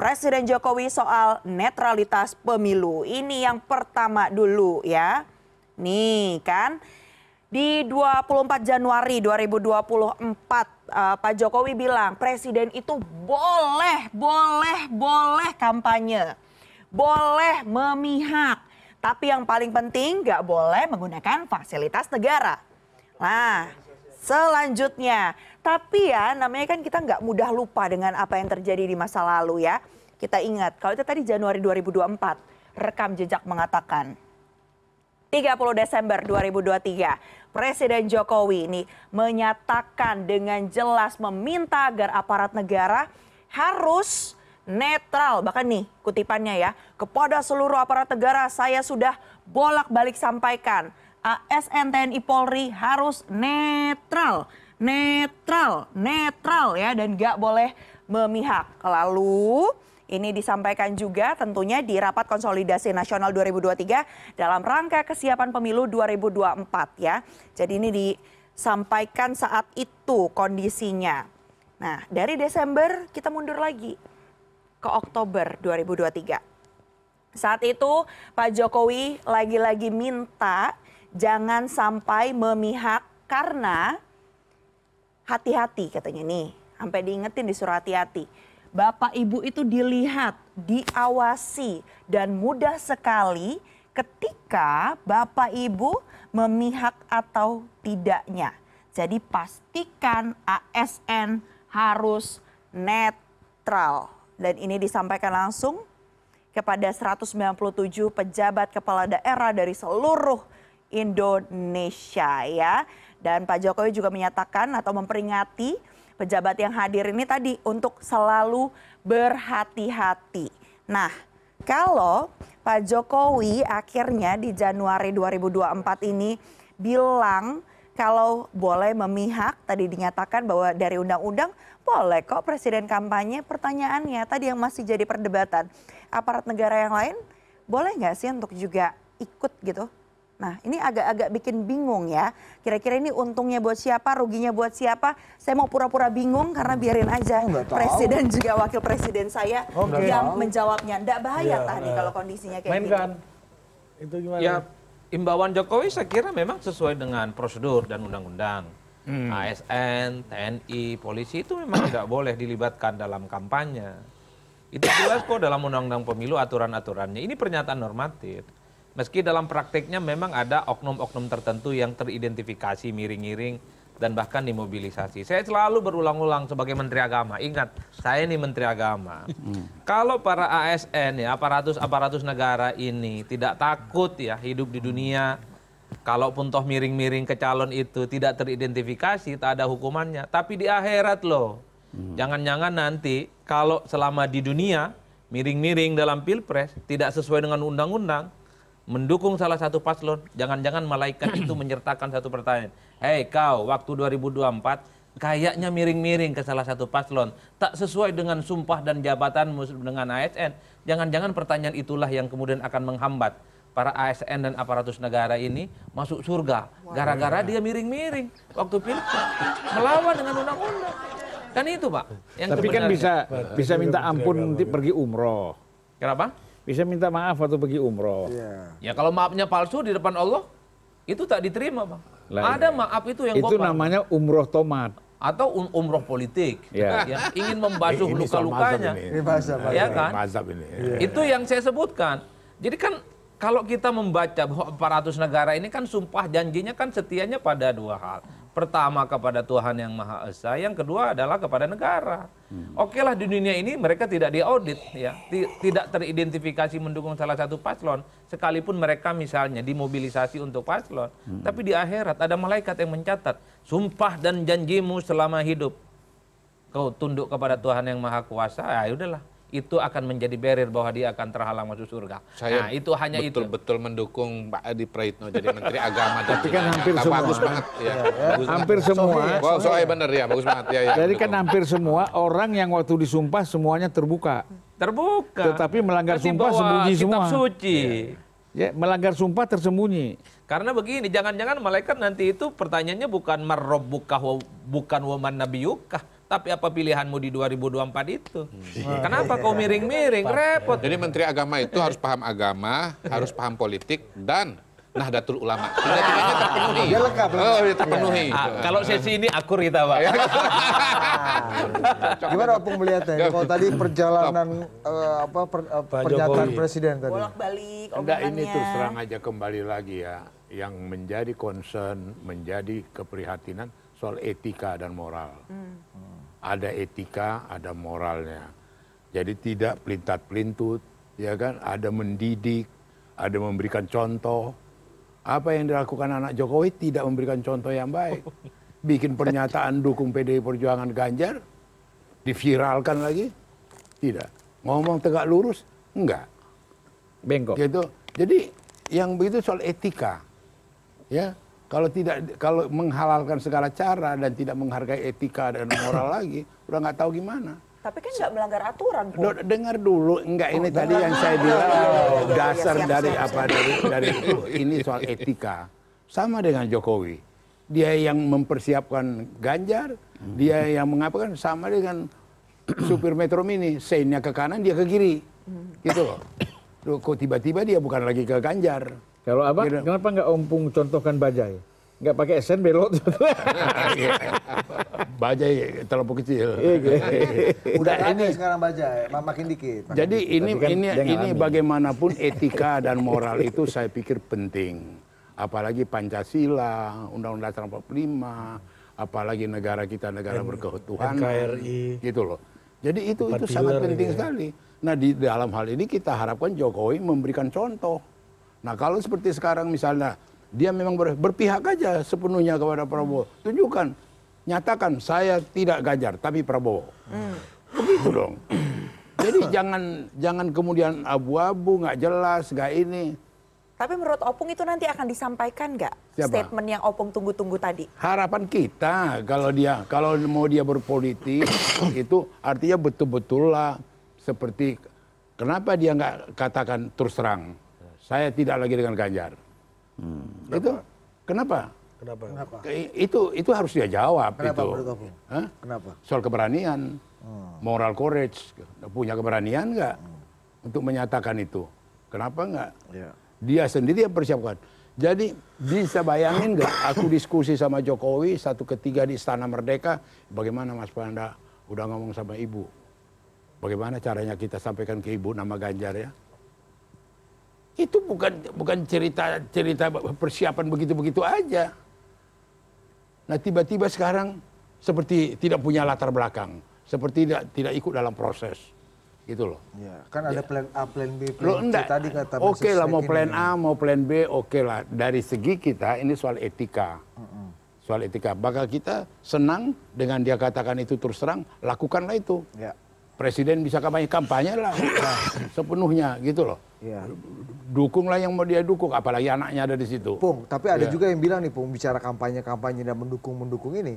Presiden Jokowi soal netralitas pemilu. Ini yang pertama dulu ya. Nih kan, di 24 Januari 2024 eh, Pak Jokowi bilang presiden itu boleh, boleh, boleh kampanye. Boleh memihak. Tapi yang paling penting nggak boleh menggunakan fasilitas negara. Nah, selanjutnya. Tapi ya namanya kan kita nggak mudah lupa dengan apa yang terjadi di masa lalu ya. Kita ingat, kalau itu tadi Januari 2024, rekam jejak mengatakan 30 Desember 2023, Presiden Jokowi ini menyatakan dengan jelas meminta agar aparat negara harus netral. Bahkan nih kutipannya ya, kepada seluruh aparat negara saya sudah bolak-balik sampaikan. ASN TNI Polri harus netral, netral, netral ya dan gak boleh memihak. Lalu ini disampaikan juga tentunya di Rapat Konsolidasi Nasional 2023 dalam rangka kesiapan pemilu 2024 ya. Jadi ini disampaikan saat itu kondisinya. Nah dari Desember kita mundur lagi ke Oktober 2023. Saat itu Pak Jokowi lagi-lagi minta jangan sampai memihak karena hati-hati katanya nih. Sampai diingetin disuruh hati-hati. Bapak Ibu itu dilihat, diawasi dan mudah sekali ketika Bapak Ibu memihak atau tidaknya. Jadi pastikan ASN harus netral. Dan ini disampaikan langsung kepada 197 pejabat kepala daerah dari seluruh Indonesia ya. Dan Pak Jokowi juga menyatakan atau memperingati pejabat yang hadir ini tadi untuk selalu berhati-hati. Nah, kalau Pak Jokowi akhirnya di Januari 2024 ini bilang kalau boleh memihak, tadi dinyatakan bahwa dari undang-undang boleh kok presiden kampanye. Pertanyaannya tadi yang masih jadi perdebatan, aparat negara yang lain boleh nggak sih untuk juga ikut gitu? Nah ini agak-agak bikin bingung ya. Kira-kira ini untungnya buat siapa, ruginya buat siapa? Saya mau pura-pura bingung karena biarin aja Oh, presiden juga wakil presiden saya Oke. yang menjawabnya. Nggak bahaya Iya, tadi eh, kalau kondisinya kayak gitu. Mainkan. Itu gimana? Ya, imbauan Jokowi saya kira memang sesuai dengan prosedur dan undang-undang. ASN, TNI, polisi itu memang tidak boleh dilibatkan dalam kampanye. Itu jelas kok dalam undang-undang pemilu aturan-aturannya. Ini pernyataan normatif. Meski dalam prakteknya memang ada oknum-oknum tertentu yang teridentifikasi miring-miring dan bahkan dimobilisasi. Saya selalu berulang-ulang sebagai Menteri Agama. Ingat, saya ini Menteri Agama. Kalau para ASN ya aparatus-aparatus negara ini tidak takut ya hidup di dunia, kalaupun toh miring-miring ke calon itu tidak teridentifikasi, tak ada hukumannya. Tapi di akhirat loh, jangan-jangan nanti kalau selama di dunia miring-miring dalam pilpres tidak sesuai dengan undang-undang, mendukung salah satu paslon, jangan-jangan malaikat itu menyertakan satu pertanyaan. Hei kau, waktu 2024 kayaknya miring-miring ke salah satu paslon, tak sesuai dengan sumpah dan jabatanmu dengan ASN. Jangan-jangan pertanyaan itulah yang kemudian akan menghambat para ASN dan aparatus negara ini masuk surga gara-gara dia miring-miring waktu pilpres melawan dengan undang-undang. Kan itu, Pak. Yang Tapi kan bisa bisa minta ampun nanti pergi umroh. Kenapa? Bisa minta maaf waktu pergi umroh. Ya kalau maafnya palsu di depan Allah, itu tak diterima, Bang. Lah, Ada maaf itu yang Itu namanya umroh tomat. Atau um- umroh politik. Ya. Ya, ingin membasuh luka-lukanya. mazhab ini. Ini bahasa Pak. Ya kan? Mazhab ini. Itu yang saya sebutkan. Jadi kan kalau kita membaca bahwa aparatus negara ini kan sumpah janjinya kan setianya pada dua hal. Pertama kepada Tuhan yang Maha Esa, yang kedua adalah kepada negara. Oke lah di dunia ini mereka tidak diaudit ya, Ti- tidak teridentifikasi mendukung salah satu paslon, sekalipun mereka misalnya dimobilisasi untuk paslon. Tapi di akhirat ada malaikat yang mencatat, sumpah dan janjimu selama hidup kau tunduk kepada Tuhan yang Maha Kuasa, ya udahlah. Itu akan menjadi barrier bahwa dia akan terhalang masuk surga. Saya nah, itu hanya itu. betul-betul mendukung Pak Adi Praitno jadi Menteri Agama. dan Tapi kan hampir semua. Bagus banget. Ya. Bagus Hampir semua. Wow, soalnya bener ya, bagus banget ya. ya Jadi kan hampir semua orang yang waktu disumpah semuanya terbuka. Terbuka. Tetapi melanggar Nanti sumpah sembunyi kitab semua. suci. Ya, melanggar sumpah tersembunyi. Karena begini, jangan-jangan malaikat nanti itu pertanyaannya bukan marrobbuka wa- bukan waman nabiyukah, tapi apa pilihanmu di 2024 itu? Kenapa kau miring-miring? Repot. Jadi Menteri Agama itu harus paham agama, harus paham politik, dan Nahdlatul Ulama. Tiga-tiganya terpenuhi. Dia lengkap, lengkap. Oh, dia terpenuhi. Ah, kalau sesi ini akur kita, Pak. Gimana Opung melihatnya? Kalau tadi perjalanan eh, apa per- Pak pernyataan Jokowi. presiden tadi. Bolak-balik Enggak ini terus terang aja kembali lagi ya. Yang menjadi concern, menjadi keprihatinan soal etika dan moral. Ada etika, ada moralnya. Jadi tidak pelintat-pelintut, ya kan? Ada mendidik, ada memberikan contoh. Apa yang dilakukan anak Jokowi tidak memberikan contoh yang baik. Bikin pernyataan dukung PDI Perjuangan Ganjar, diviralkan lagi, tidak. Ngomong tegak lurus, enggak Bengkok. gitu. Jadi yang begitu soal etika, ya. Kalau tidak, kalau menghalalkan segala cara dan tidak menghargai etika dan moral lagi, udah nggak tahu gimana. Tapi kan nggak melanggar aturan. Do- dengar dulu, enggak ini tadi yang saya bilang dasar siap, dari siap, apa dari dari itu ini soal etika. Sama dengan Jokowi. Dia yang mempersiapkan Ganjar, dia yang mengapakan sama dengan supir Metro Mini, seinnya ke kanan dia ke kiri. Gitu loh. Loh, kok tiba-tiba dia bukan lagi ke Ganjar. Kalau apa? Gitu. Kenapa nggak ompung contohkan bajai? Nggak pakai esen belok. Bajai terlalu kecil. Udah Nah, ada sekarang baca, ma- makin dikit. makin Jadi ini kan ini ini bagaimanapun etika dan moral itu saya pikir penting. Apalagi Pancasila, Undang-Undang Dasar 45, apalagi negara kita negara berketuhanan. NKRI. Gitu loh. Jadi itu itu sangat penting gitu ya. sekali. Nah, di dalam hal ini kita harapkan Jokowi memberikan contoh. Nah, kalau seperti sekarang misalnya dia memang ber- berpihak aja sepenuhnya kepada Prabowo. Tunjukkan, nyatakan saya tidak Ganjar tapi Prabowo. Begitu dong. Jadi jangan jangan kemudian abu-abu, nggak jelas, nggak ini. Tapi menurut Opung itu nanti akan disampaikan nggak statement yang Opung tunggu-tunggu tadi? Harapan kita kalau dia kalau mau dia berpolitik itu artinya betul-betul lah seperti kenapa dia nggak katakan terus terang saya tidak lagi dengan Ganjar. Itu kenapa? Kenapa? Kenapa? Ke- Itu itu harus dia jawab Kenapa itu. Hah? Kenapa? Soal keberanian, moral courage, punya keberanian nggak untuk menyatakan itu? Kenapa nggak? Ya. Dia sendiri yang persiapkan. Jadi bisa bayangin nggak aku diskusi sama Jokowi satu ketiga di Istana Merdeka, bagaimana Mas Panda udah ngomong sama ibu? Bagaimana caranya kita sampaikan ke ibu nama Ganjar ya? Itu bukan bukan cerita cerita persiapan begitu-begitu aja. Nah tiba-tiba sekarang seperti tidak punya latar belakang, seperti tidak tidak ikut dalam proses, gitu loh. Ya, kan ada plan A, plan B, plan Lo C enggak, tadi kata oke Mrs. lah mau plan. A, mau plan B, oke lah. Dari segi kita ini soal etika, soal etika. Bakal kita senang dengan dia katakan itu terus terang, lakukanlah itu. Ya. Presiden bisa kampanye kampanye lah sepenuhnya gitu loh. Ya. Dukunglah yang mau dia dukung, apalagi anaknya ada di situ. Pung, tapi ada Ya. juga yang bilang nih Pung, bicara kampanye-kampanye dan mendukung-mendukung ini,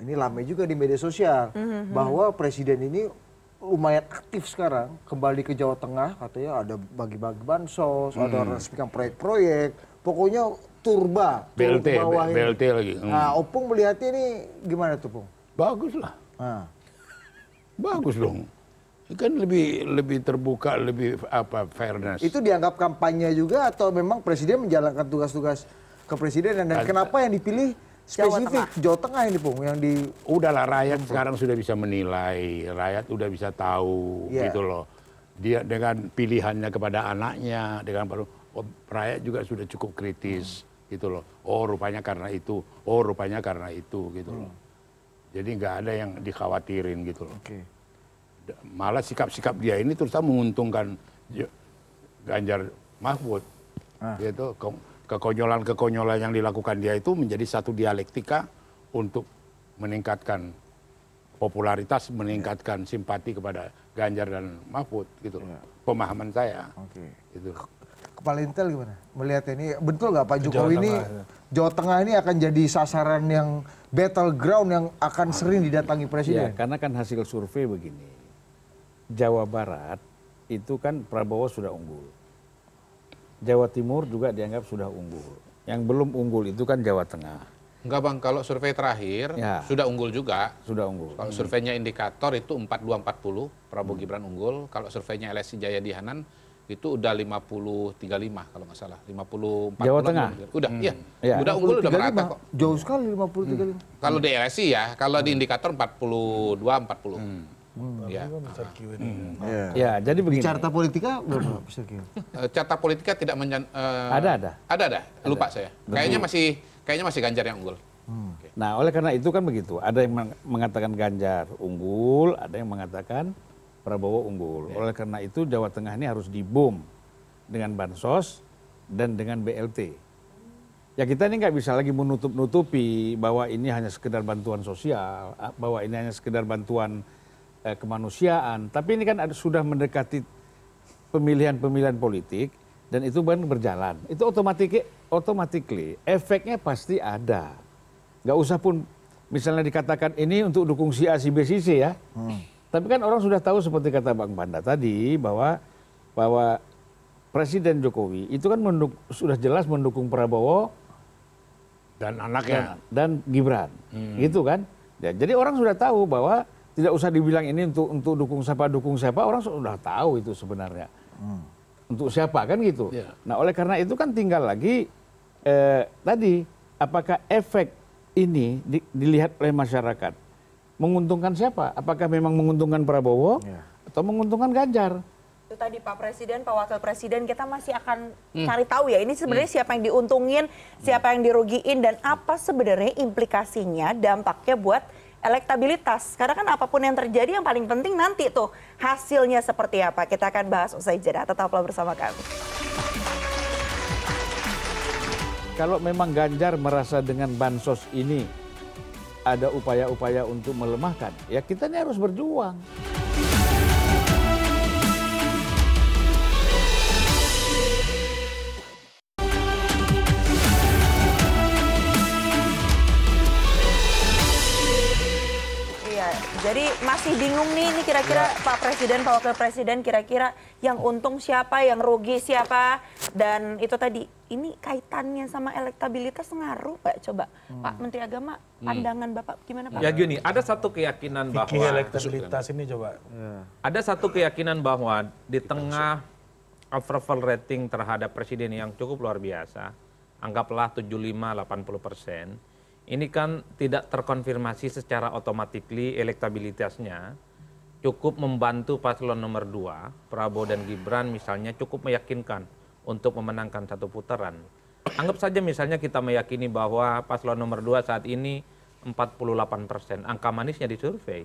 ini lame juga di media sosial, bahwa presiden ini lumayan aktif sekarang, kembali ke Jawa Tengah, katanya ada bagi-bagi bansos, ada resmikan proyek-proyek, pokoknya turba, BLT, ke bawah ini. BLT lagi. Hmm. Nah, Opung melihatnya ini gimana tuh Pung? Bagus lah, Nah, bagus dong. Kan lebih lebih terbuka, lebih apa fairness. itu dianggap kampanye juga atau memang presiden menjalankan tugas-tugas kepresidenan dan kenapa yang dipilih Jawa spesifik Jawa Tengah ini Pung yang di Udahlah rakyat sekarang sudah bisa menilai, rakyat udah bisa tahu Iya. gitu loh. Dia dengan pilihannya kepada anaknya, dengan baru oh, rakyat juga sudah cukup kritis gitu loh. Oh rupanya karena itu, oh rupanya karena itu gitu loh. Jadi nggak ada yang dikhawatirin gitu loh. Oke. Malah sikap-sikap dia ini terus terang menguntungkan Ganjar Mahfud. Gitu, ke- kekonyolan-kekonyolan yang dilakukan dia itu menjadi satu dialektika untuk meningkatkan popularitas, meningkatkan simpati kepada Ganjar dan Mahfud gitu loh. Pemahaman saya. Oke. Gitu. Kepala Intel gimana? Melihat ini betul nggak Pak Jawa Jokowi ini Tengah, ya. Jawa Tengah ini akan jadi sasaran yang battleground yang akan sering didatangi Ya, presiden. karena kan hasil survei begini. Jawa Barat itu kan Prabowo sudah unggul. Jawa Timur juga dianggap sudah unggul. Yang belum unggul itu kan Jawa Tengah, Enggak bang, kalau survei terakhir Ya. sudah unggul juga. sudah unggul. Kalau surveinya indikator itu 4240, Prabowo Gibran unggul. Kalau surveinya LSI Jayadi Hanan itu udah 50-35 kalau nggak salah. 50 Jawa Tengah? Udah, iya. Iya. Udah unggul udah 35, merata kok. Jauh sekali 50 35. Kalau di LSI ya, kalau di indikator 42 40. Ya. Iya. Ya, jadi Di begini. carta politika berapa? Eh, Carta politika tidak menjan eh, Ada, ada. Ada ada. Lupa saya. Kayaknya masih kayaknya masih Ganjar yang unggul. Nah, oleh karena itu kan begitu. Ada yang meng- mengatakan Ganjar unggul, ada yang mengatakan Prabowo unggul. Oleh karena itu Jawa Tengah ini harus dibom dengan bansos dan dengan BLT. Ya kita ini nggak bisa lagi menutup-nutupi bahwa ini hanya sekedar bantuan sosial, ah, bahwa ini hanya sekedar bantuan eh, kemanusiaan. Tapi ini kan ada, sudah mendekati pemilihan-pemilihan politik dan itu kan berjalan. Itu otomatis automatically efeknya pasti ada. Nggak usah pun misalnya dikatakan ini untuk dukung si A, si B, si C ya. Tapi kan orang sudah tahu seperti kata Bang Panda tadi bahwa bahwa Presiden Jokowi itu kan menduk- sudah jelas mendukung Prabowo Dan anaknya. dan, dan Gibran, gitu kan? Ya, jadi orang sudah tahu bahwa tidak usah dibilang ini untuk untuk dukung siapa dukung siapa orang sudah tahu itu sebenarnya untuk siapa kan gitu. Ya. Nah oleh karena itu kan tinggal lagi eh, tadi apakah efek ini di- dilihat oleh masyarakat menguntungkan siapa? Apakah memang menguntungkan Prabowo atau menguntungkan Ganjar? Itu tadi Pak Presiden, Pak Wakil Presiden, kita masih akan cari tahu ya ini sebenarnya siapa yang diuntungin, siapa yang dirugiin dan apa sebenarnya implikasinya, dampaknya buat elektabilitas. Karena kan apa pun yang terjadi yang paling penting nanti tuh hasilnya seperti apa. Kita akan bahas usai jeda. Tetaplah bersama kami. Kalau memang Ganjar merasa dengan bansos ini ada upaya-upaya untuk melemahkan, ya kita ini harus berjuang. Jadi masih bingung nih, ini kira-kira Pak Presiden, Pak Wakil Presiden, kira-kira yang untung siapa, yang rugi siapa, dan itu tadi, ini kaitannya sama elektabilitas ngaruh nggak? Coba Pak Menteri Agama, pandangan Bapak gimana Pak? Ya gini, ada satu keyakinan Fikih bahwa elektabilitas ini coba. ada satu keyakinan bahwa di tengah approval rating terhadap presiden yang cukup luar biasa, anggaplah 75-80 persen, ini kan tidak terkonfirmasi secara otomatikly elektabilitasnya cukup membantu paslon nomor 2, Prabowo dan Gibran misalnya cukup meyakinkan untuk memenangkan satu putaran. Anggap saja misalnya kita meyakini bahwa paslon nomor 2 saat ini 48 persen. Angka manisnya di survei.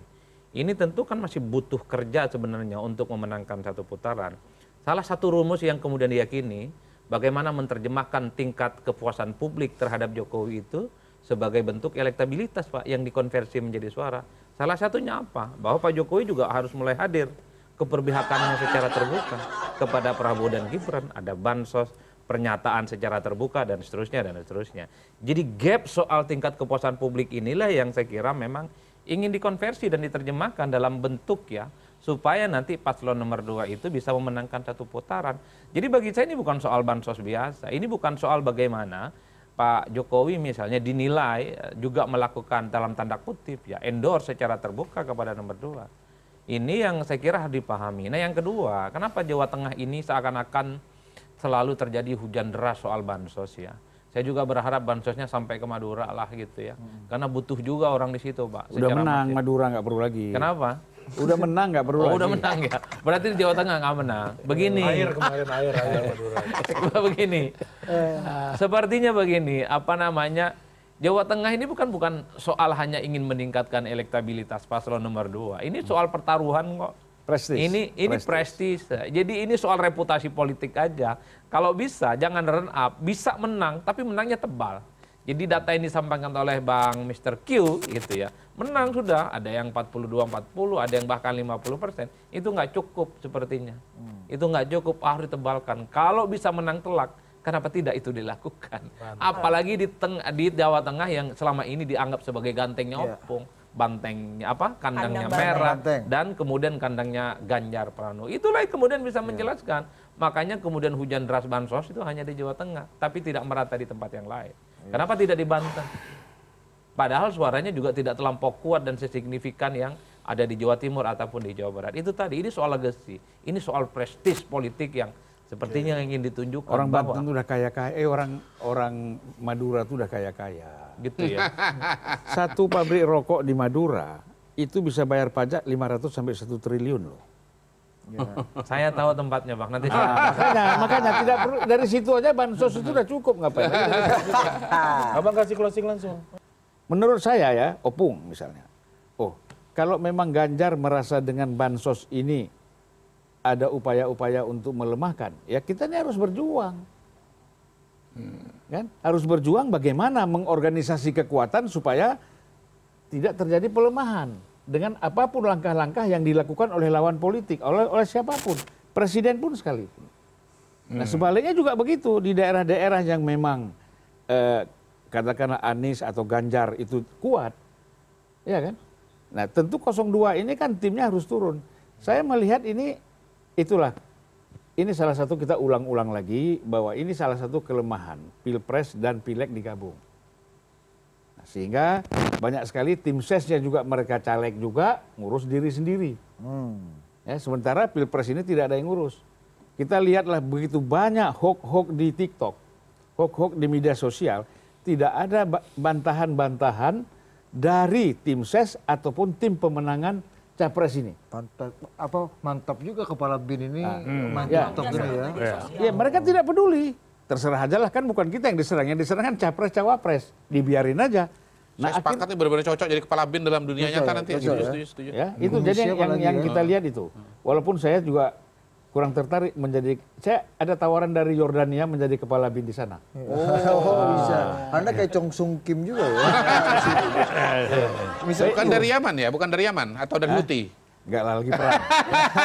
Ini tentu kan masih butuh kerja sebenarnya untuk memenangkan satu putaran. Salah satu rumus yang kemudian diyakini bagaimana menerjemahkan tingkat kepuasan publik terhadap Jokowi itu sebagai bentuk elektabilitas Pak yang dikonversi menjadi suara. Salah satunya apa? Bahwa Pak Jokowi juga harus mulai hadir keperbihakannya secara terbuka kepada Prabowo dan Gibran. Ada bansos, pernyataan secara terbuka dan seterusnya dan seterusnya. Jadi gap soal tingkat kepuasan publik inilah yang saya kira memang ingin dikonversi dan diterjemahkan dalam bentuk ya supaya nanti paslon nomor dua itu bisa memenangkan satu putaran. Jadi bagi saya ini bukan soal bansos biasa, ini bukan soal bagaimana Pak Jokowi misalnya dinilai eh, juga melakukan dalam tanda kutip ya endorse secara terbuka kepada nomor dua. Ini yang saya kira harus dipahami. Nah yang kedua, kenapa Jawa Tengah ini seakan-akan selalu terjadi hujan deras soal bansos ya? Saya juga berharap bansosnya sampai ke Madura lah gitu ya. Karena butuh juga orang di situ Pak. Udah secara menang masif. Madura nggak perlu lagi. Kenapa? Udah menang nggak perlu Oh, lagi. udah menang ya. Berarti di Jawa Tengah nggak menang. Begini. Air kemarin air air Madura. begini. Sepertinya begini, apa namanya? Jawa Tengah ini bukan bukan soal hanya ingin meningkatkan elektabilitas paslon nomor dua. Ini soal pertaruhan kok. Prestis. Ini ini prestis. Jadi ini soal reputasi politik aja. Kalau bisa jangan run up, bisa menang tapi menangnya tebal. Jadi data yang disampaikan oleh Bang Mr. Q gitu ya. Menang sudah, ada yang 42 40, ada yang bahkan 50 persen. Itu nggak cukup sepertinya. Itu nggak cukup harus ditebalkan. Kalau bisa menang telak, kenapa tidak itu dilakukan? Apalagi di teng di Jawa Tengah yang selama ini dianggap sebagai gantengnya Iya. opung, bantengnya apa? Kandangnya Kandang merah banteng. dan kemudian kandangnya Ganjar Pranowo. Itulah yang kemudian bisa Iya. menjelaskan. Makanya kemudian hujan deras bansos itu hanya di Jawa Tengah, tapi tidak merata di tempat yang lain. Kenapa tidak di Banten? Padahal suaranya juga tidak terlampau kuat dan sesignifikan yang ada di Jawa Timur ataupun di Jawa Barat. Itu tadi, ini soal legacy. Ini soal prestis politik yang sepertinya ingin ditunjukkan. Orang bahwa- Banten udah kaya kaya, eh orang orang Madura tuh udah kaya kaya. Gitu ya. Satu pabrik rokok di Madura itu bisa bayar pajak 500 sampai 1 triliun loh. Saya tahu tempatnya Bang, nanti saya... makanya, makanya tidak perlu dari situ aja bansos itu udah cukup ngapain? Abang kasih closing langsung. Menurut saya ya, opung misalnya. Oh, kalau memang Ganjar merasa dengan bansos ini ada upaya-upaya untuk melemahkan, ya kita ini harus berjuang. Kan? Harus berjuang bagaimana mengorganisasi kekuatan supaya tidak terjadi pelemahan dengan apa pun langkah-langkah yang dilakukan oleh lawan politik, oleh oleh siapa pun, presiden pun sekalipun. Nah sebaliknya juga begitu di daerah-daerah yang memang eh, katakanlah Anies atau Ganjar itu kuat, ya kan? Nah tentu 02 ini kan timnya harus turun. Saya melihat ini itulah ini salah satu kita ulang-ulang lagi bahwa ini salah satu kelemahan pilpres dan pileg digabung. Nah, sehingga banyak sekali tim sesnya juga mereka caleg juga ngurus diri sendiri. Ya, sementara pilpres ini tidak ada yang ngurus. Kita lihatlah begitu banyak hoax-hoax di TikTok, hoax-hoax di media sosial, tidak ada ba- bantahan-bantahan dari tim ses ataupun tim pemenangan capres ini. Mantap, apa mantap juga kepala bin ini Ya. mantap gini ya. Ya mereka tidak peduli. Terserah aja lah kan bukan kita yang diserang, yang diserang kan capres cawapres, dibiarin aja. Saya akhir- sepakat nih benar-benar cocok jadi kepala bin dalam dunia nyata ya, nanti. Setuju, ya. setuju, setuju. ya itu Indonesia jadi yang, yang, yang ya. kita lihat itu. Walaupun saya juga kurang tertarik menjadi, saya ada tawaran dari Yordania menjadi kepala bin di sana. Oh, bisa. Anda kayak Chong Sung Kim juga ya. Bukan dari Yaman ya, bukan dari Yaman atau dari Houthi. Enggak lah lagi perang.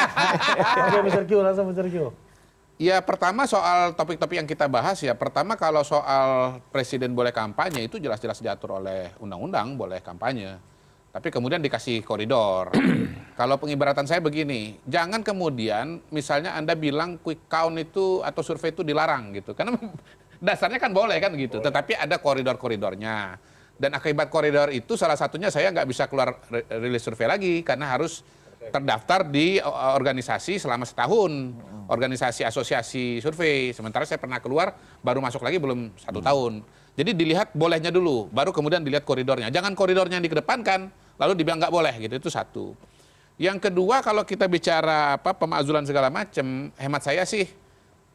Oke, Mr. Q langsung Mr. Q. Ya pertama soal topik-topik yang kita bahas ya. Pertama kalau soal presiden boleh kampanye itu jelas-jelas diatur oleh undang-undang boleh kampanye. Tapi kemudian dikasih koridor. kalau pengibaratan saya begini, jangan kemudian misalnya Anda bilang quick count itu atau survei itu dilarang gitu. Karena dasarnya kan boleh kan gitu. Tetapi ada koridor-koridornya. Dan akibat koridor itu salah satunya saya nggak bisa keluar ri- rilis survei lagi karena harus terdaftar di uh, organisasi selama setahun, organisasi asosiasi survei. Sementara saya pernah keluar, baru masuk lagi belum satu tahun. Jadi dilihat bolehnya dulu, baru kemudian dilihat koridornya. Jangan koridornya yang dikedepankan, lalu dibilang nggak boleh gitu. Itu satu. Yang kedua kalau kita bicara apa pemakzulan segala macam, hemat saya sih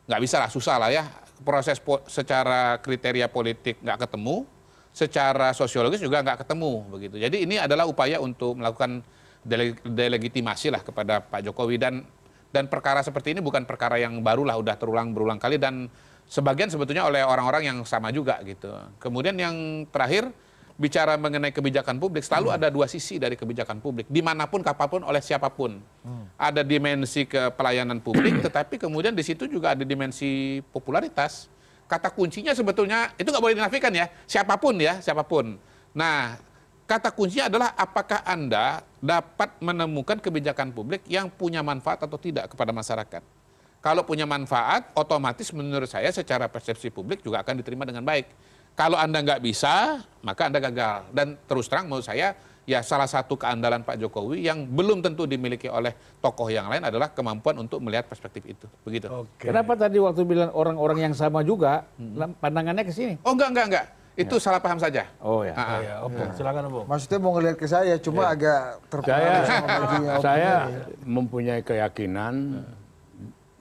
nggak bisa lah, susah lah ya. Proses po- secara kriteria politik nggak ketemu, secara sosiologis juga nggak ketemu begitu. Jadi ini adalah upaya untuk melakukan dele- delegitimasi lah kepada Pak Jokowi. Dan dan perkara seperti ini bukan perkara yang baru lah, udah terulang berulang kali. Dan sebagian sebetulnya oleh orang-orang yang sama juga gitu. Kemudian yang terakhir bicara mengenai kebijakan publik selalu ada dua sisi dari kebijakan publik. Di mana pun kapan pun oleh siapa pun. Ada dimensi ke pelayanan publik tetapi kemudian di situ juga ada dimensi popularitas. Kata kuncinya sebetulnya itu nggak boleh dinafikan ya. Siapa pun ya siapa pun. Nah kata kuncinya adalah apakah anda dapat menemukan kebijakan publik yang punya manfaat atau tidak kepada masyarakat kalau punya manfaat otomatis menurut saya secara persepsi publik juga akan diterima dengan baik kalau Anda nggak bisa, maka Anda gagal. Dan terus terang menurut saya, ya salah satu keandalan Pak Jokowi yang belum tentu dimiliki oleh tokoh yang lain adalah kemampuan untuk melihat perspektif itu. Begitu. Oke. Kenapa tadi waktu bilang orang-orang yang sama juga, pandangannya ke sini? Oh enggak, enggak, enggak. Itu salah paham saja. Oh ya. Ah, ah. Ya, Opung, silakan Opung. Maksudnya mau ngelihat ke saya, cuma agak terpengaruh Saya sama bajunya Opung saya ini. mempunyai keyakinan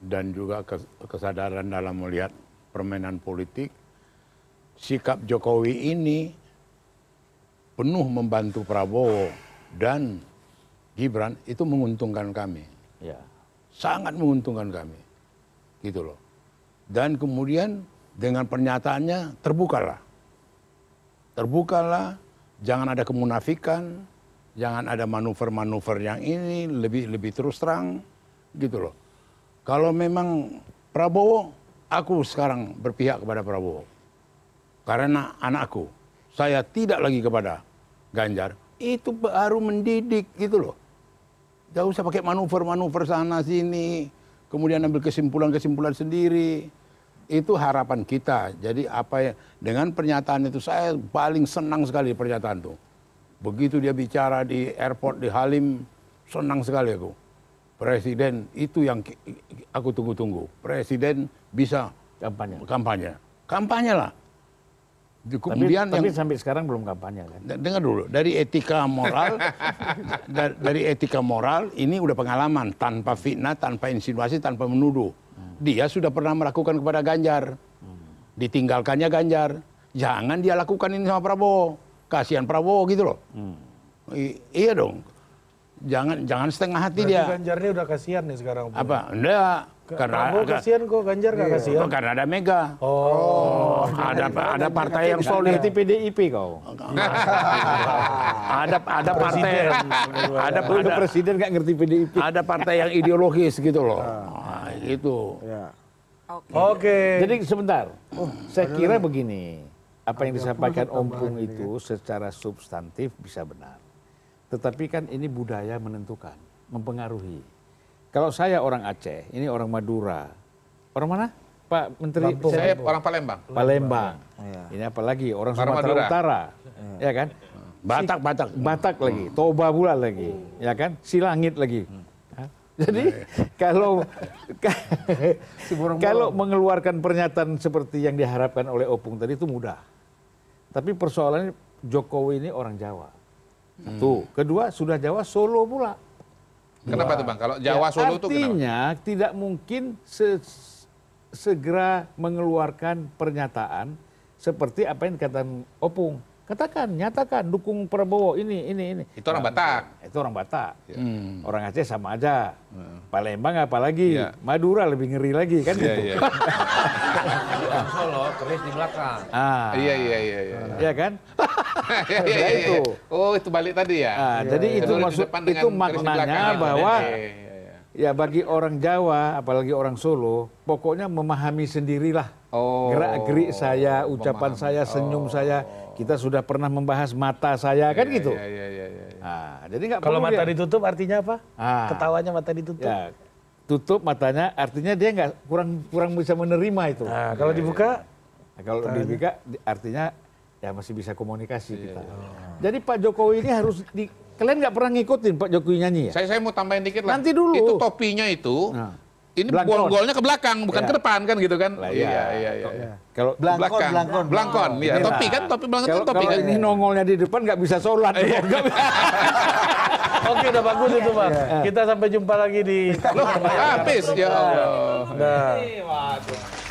dan juga kes- kesadaran dalam melihat permainan politik. Sikap Jokowi ini penuh membantu Prabowo dan Gibran itu menguntungkan kami. Ya. sangat menguntungkan kami. Gitu loh. Dan kemudian dengan pernyataannya terbukalah. Terbukalah, jangan ada kemunafikan, jangan ada manuver-manuver yang ini lebih lebih terus terang gitu loh. Kalau memang Prabowo, aku sekarang berpihak kepada Prabowo. Karena anakku, saya tidak lagi kepada Ganjar. Itu baru mendidik gitu loh. Gak usah pakai manuver-manuver sana sini, kemudian ambil kesimpulan-kesimpulan sendiri. Itu harapan kita. Jadi apa ya dengan pernyataan itu saya paling senang sekali pernyataan itu. Begitu dia bicara di airport di Halim, senang sekali aku. Presiden itu yang aku tunggu-tunggu. Presiden bisa Kampanye. kampanye. Kampanye lah. Tapi, Kemudian tapi yang sampai sekarang belum kampanye kan? Dengar dulu dari etika moral da- dari etika moral ini udah pengalaman tanpa fitnah tanpa insinuasi tanpa menuduh dia sudah pernah melakukan kepada Ganjar. Ditinggalkannya Ganjar. Jangan dia lakukan ini sama Prabowo. Kasihan Prabowo gitu loh. I- iya dong. Jangan jangan setengah hati Berarti dia. Ganjar ini udah kasihan nih sekarang. Apa? Enggak. Karena Prabowo kasihan kok, Ganjar nggak kasihan. Oh, karena ada Mega. Oh, ada ada partai yang solid. Ngerti PDIP kau? ada ada partai ada ada presiden nggak ngerti PDIP? ada partai yang ideologis gitu loh. Itu. Ya. Oke. Jadi sebentar, saya kira begini, apa yang disampaikan Om Pung itu secara substantif bisa benar. Tetapi kan ini budaya menentukan, mempengaruhi. Kalau saya orang Aceh, ini orang Madura. Orang mana? Pak Menteri Lampung. Saya orang Palembang. Palembang. Iya. Ini apalagi orang Orang Sumatera Madura. Utara. Ya kan? Batak, Batak. Batak lagi, Toba pula lagi, ya kan? Silangit lagi. Hah? Jadi kalau kalau mengeluarkan pernyataan seperti yang diharapkan oleh Opung tadi itu mudah. Tapi persoalannya Jokowi ini orang Jawa. Satu, kedua sudah Jawa Solo pula. Kenapa tuh Bang? Kalau Jawa Ya, Solo itu kenapa? artinya tidak mungkin se- segera mengeluarkan pernyataan seperti apa yang dikatakan Opung. Katakan, nyatakan dukung Prabowo ini, ini, ini. Itu orang Batak. Itu orang Batak. Hmm. Orang Aceh sama aja. Palembang apalagi. Iya. Madura lebih ngeri lagi kan Iya, gitu. iya. Solo keris di belakang. Ah, Iya, iya, iya, iya. ya kan? Iya, iya, iya, itu. iya. Oh, itu balik tadi ya. Ah, jadi itu Kedua di maksud itu maknanya belakang. bahwa Iya, iya, iya. ya bagi orang Jawa, apalagi orang Solo, pokoknya memahami sendirilah Oh, gerak-gerik saya, ucapan memahami. saya, senyum saya. Kita sudah pernah membahas mata saya kan gitu. Iya, iya, iya, iya. iya. Ah, jadi nggak Kalau mata dia- ditutup artinya apa? Ah. Ketawanya mata ditutup. ya tutup matanya, artinya dia nggak kurang kurang bisa menerima itu. Nah, kalau dibuka Nah, kalau dibuka di- artinya ya masih bisa komunikasi Iya, kita. Jadi Pak Jokowi ini harus di kalian nggak pernah ngikutin Pak Jokowi nyanyi ya? Saya saya mau tambahin dikit lah. Nanti dulu. Itu topinya itu. Nah. Ini gol-golnya ke belakang, bukan Ya. ke depan kan gitu kan? Lah, iya, iya. iya, iya. iya. Kalau belakang. Blangkon, iya. Inilah. Topi kan, topi belakang kan topi kalau kan. ini nongolnya di depan nggak bisa sholat. Iya. Oke, udah bagus itu, Bang. Kita sampai jumpa lagi di Loh, habis ya Allah. Nah. Waduh.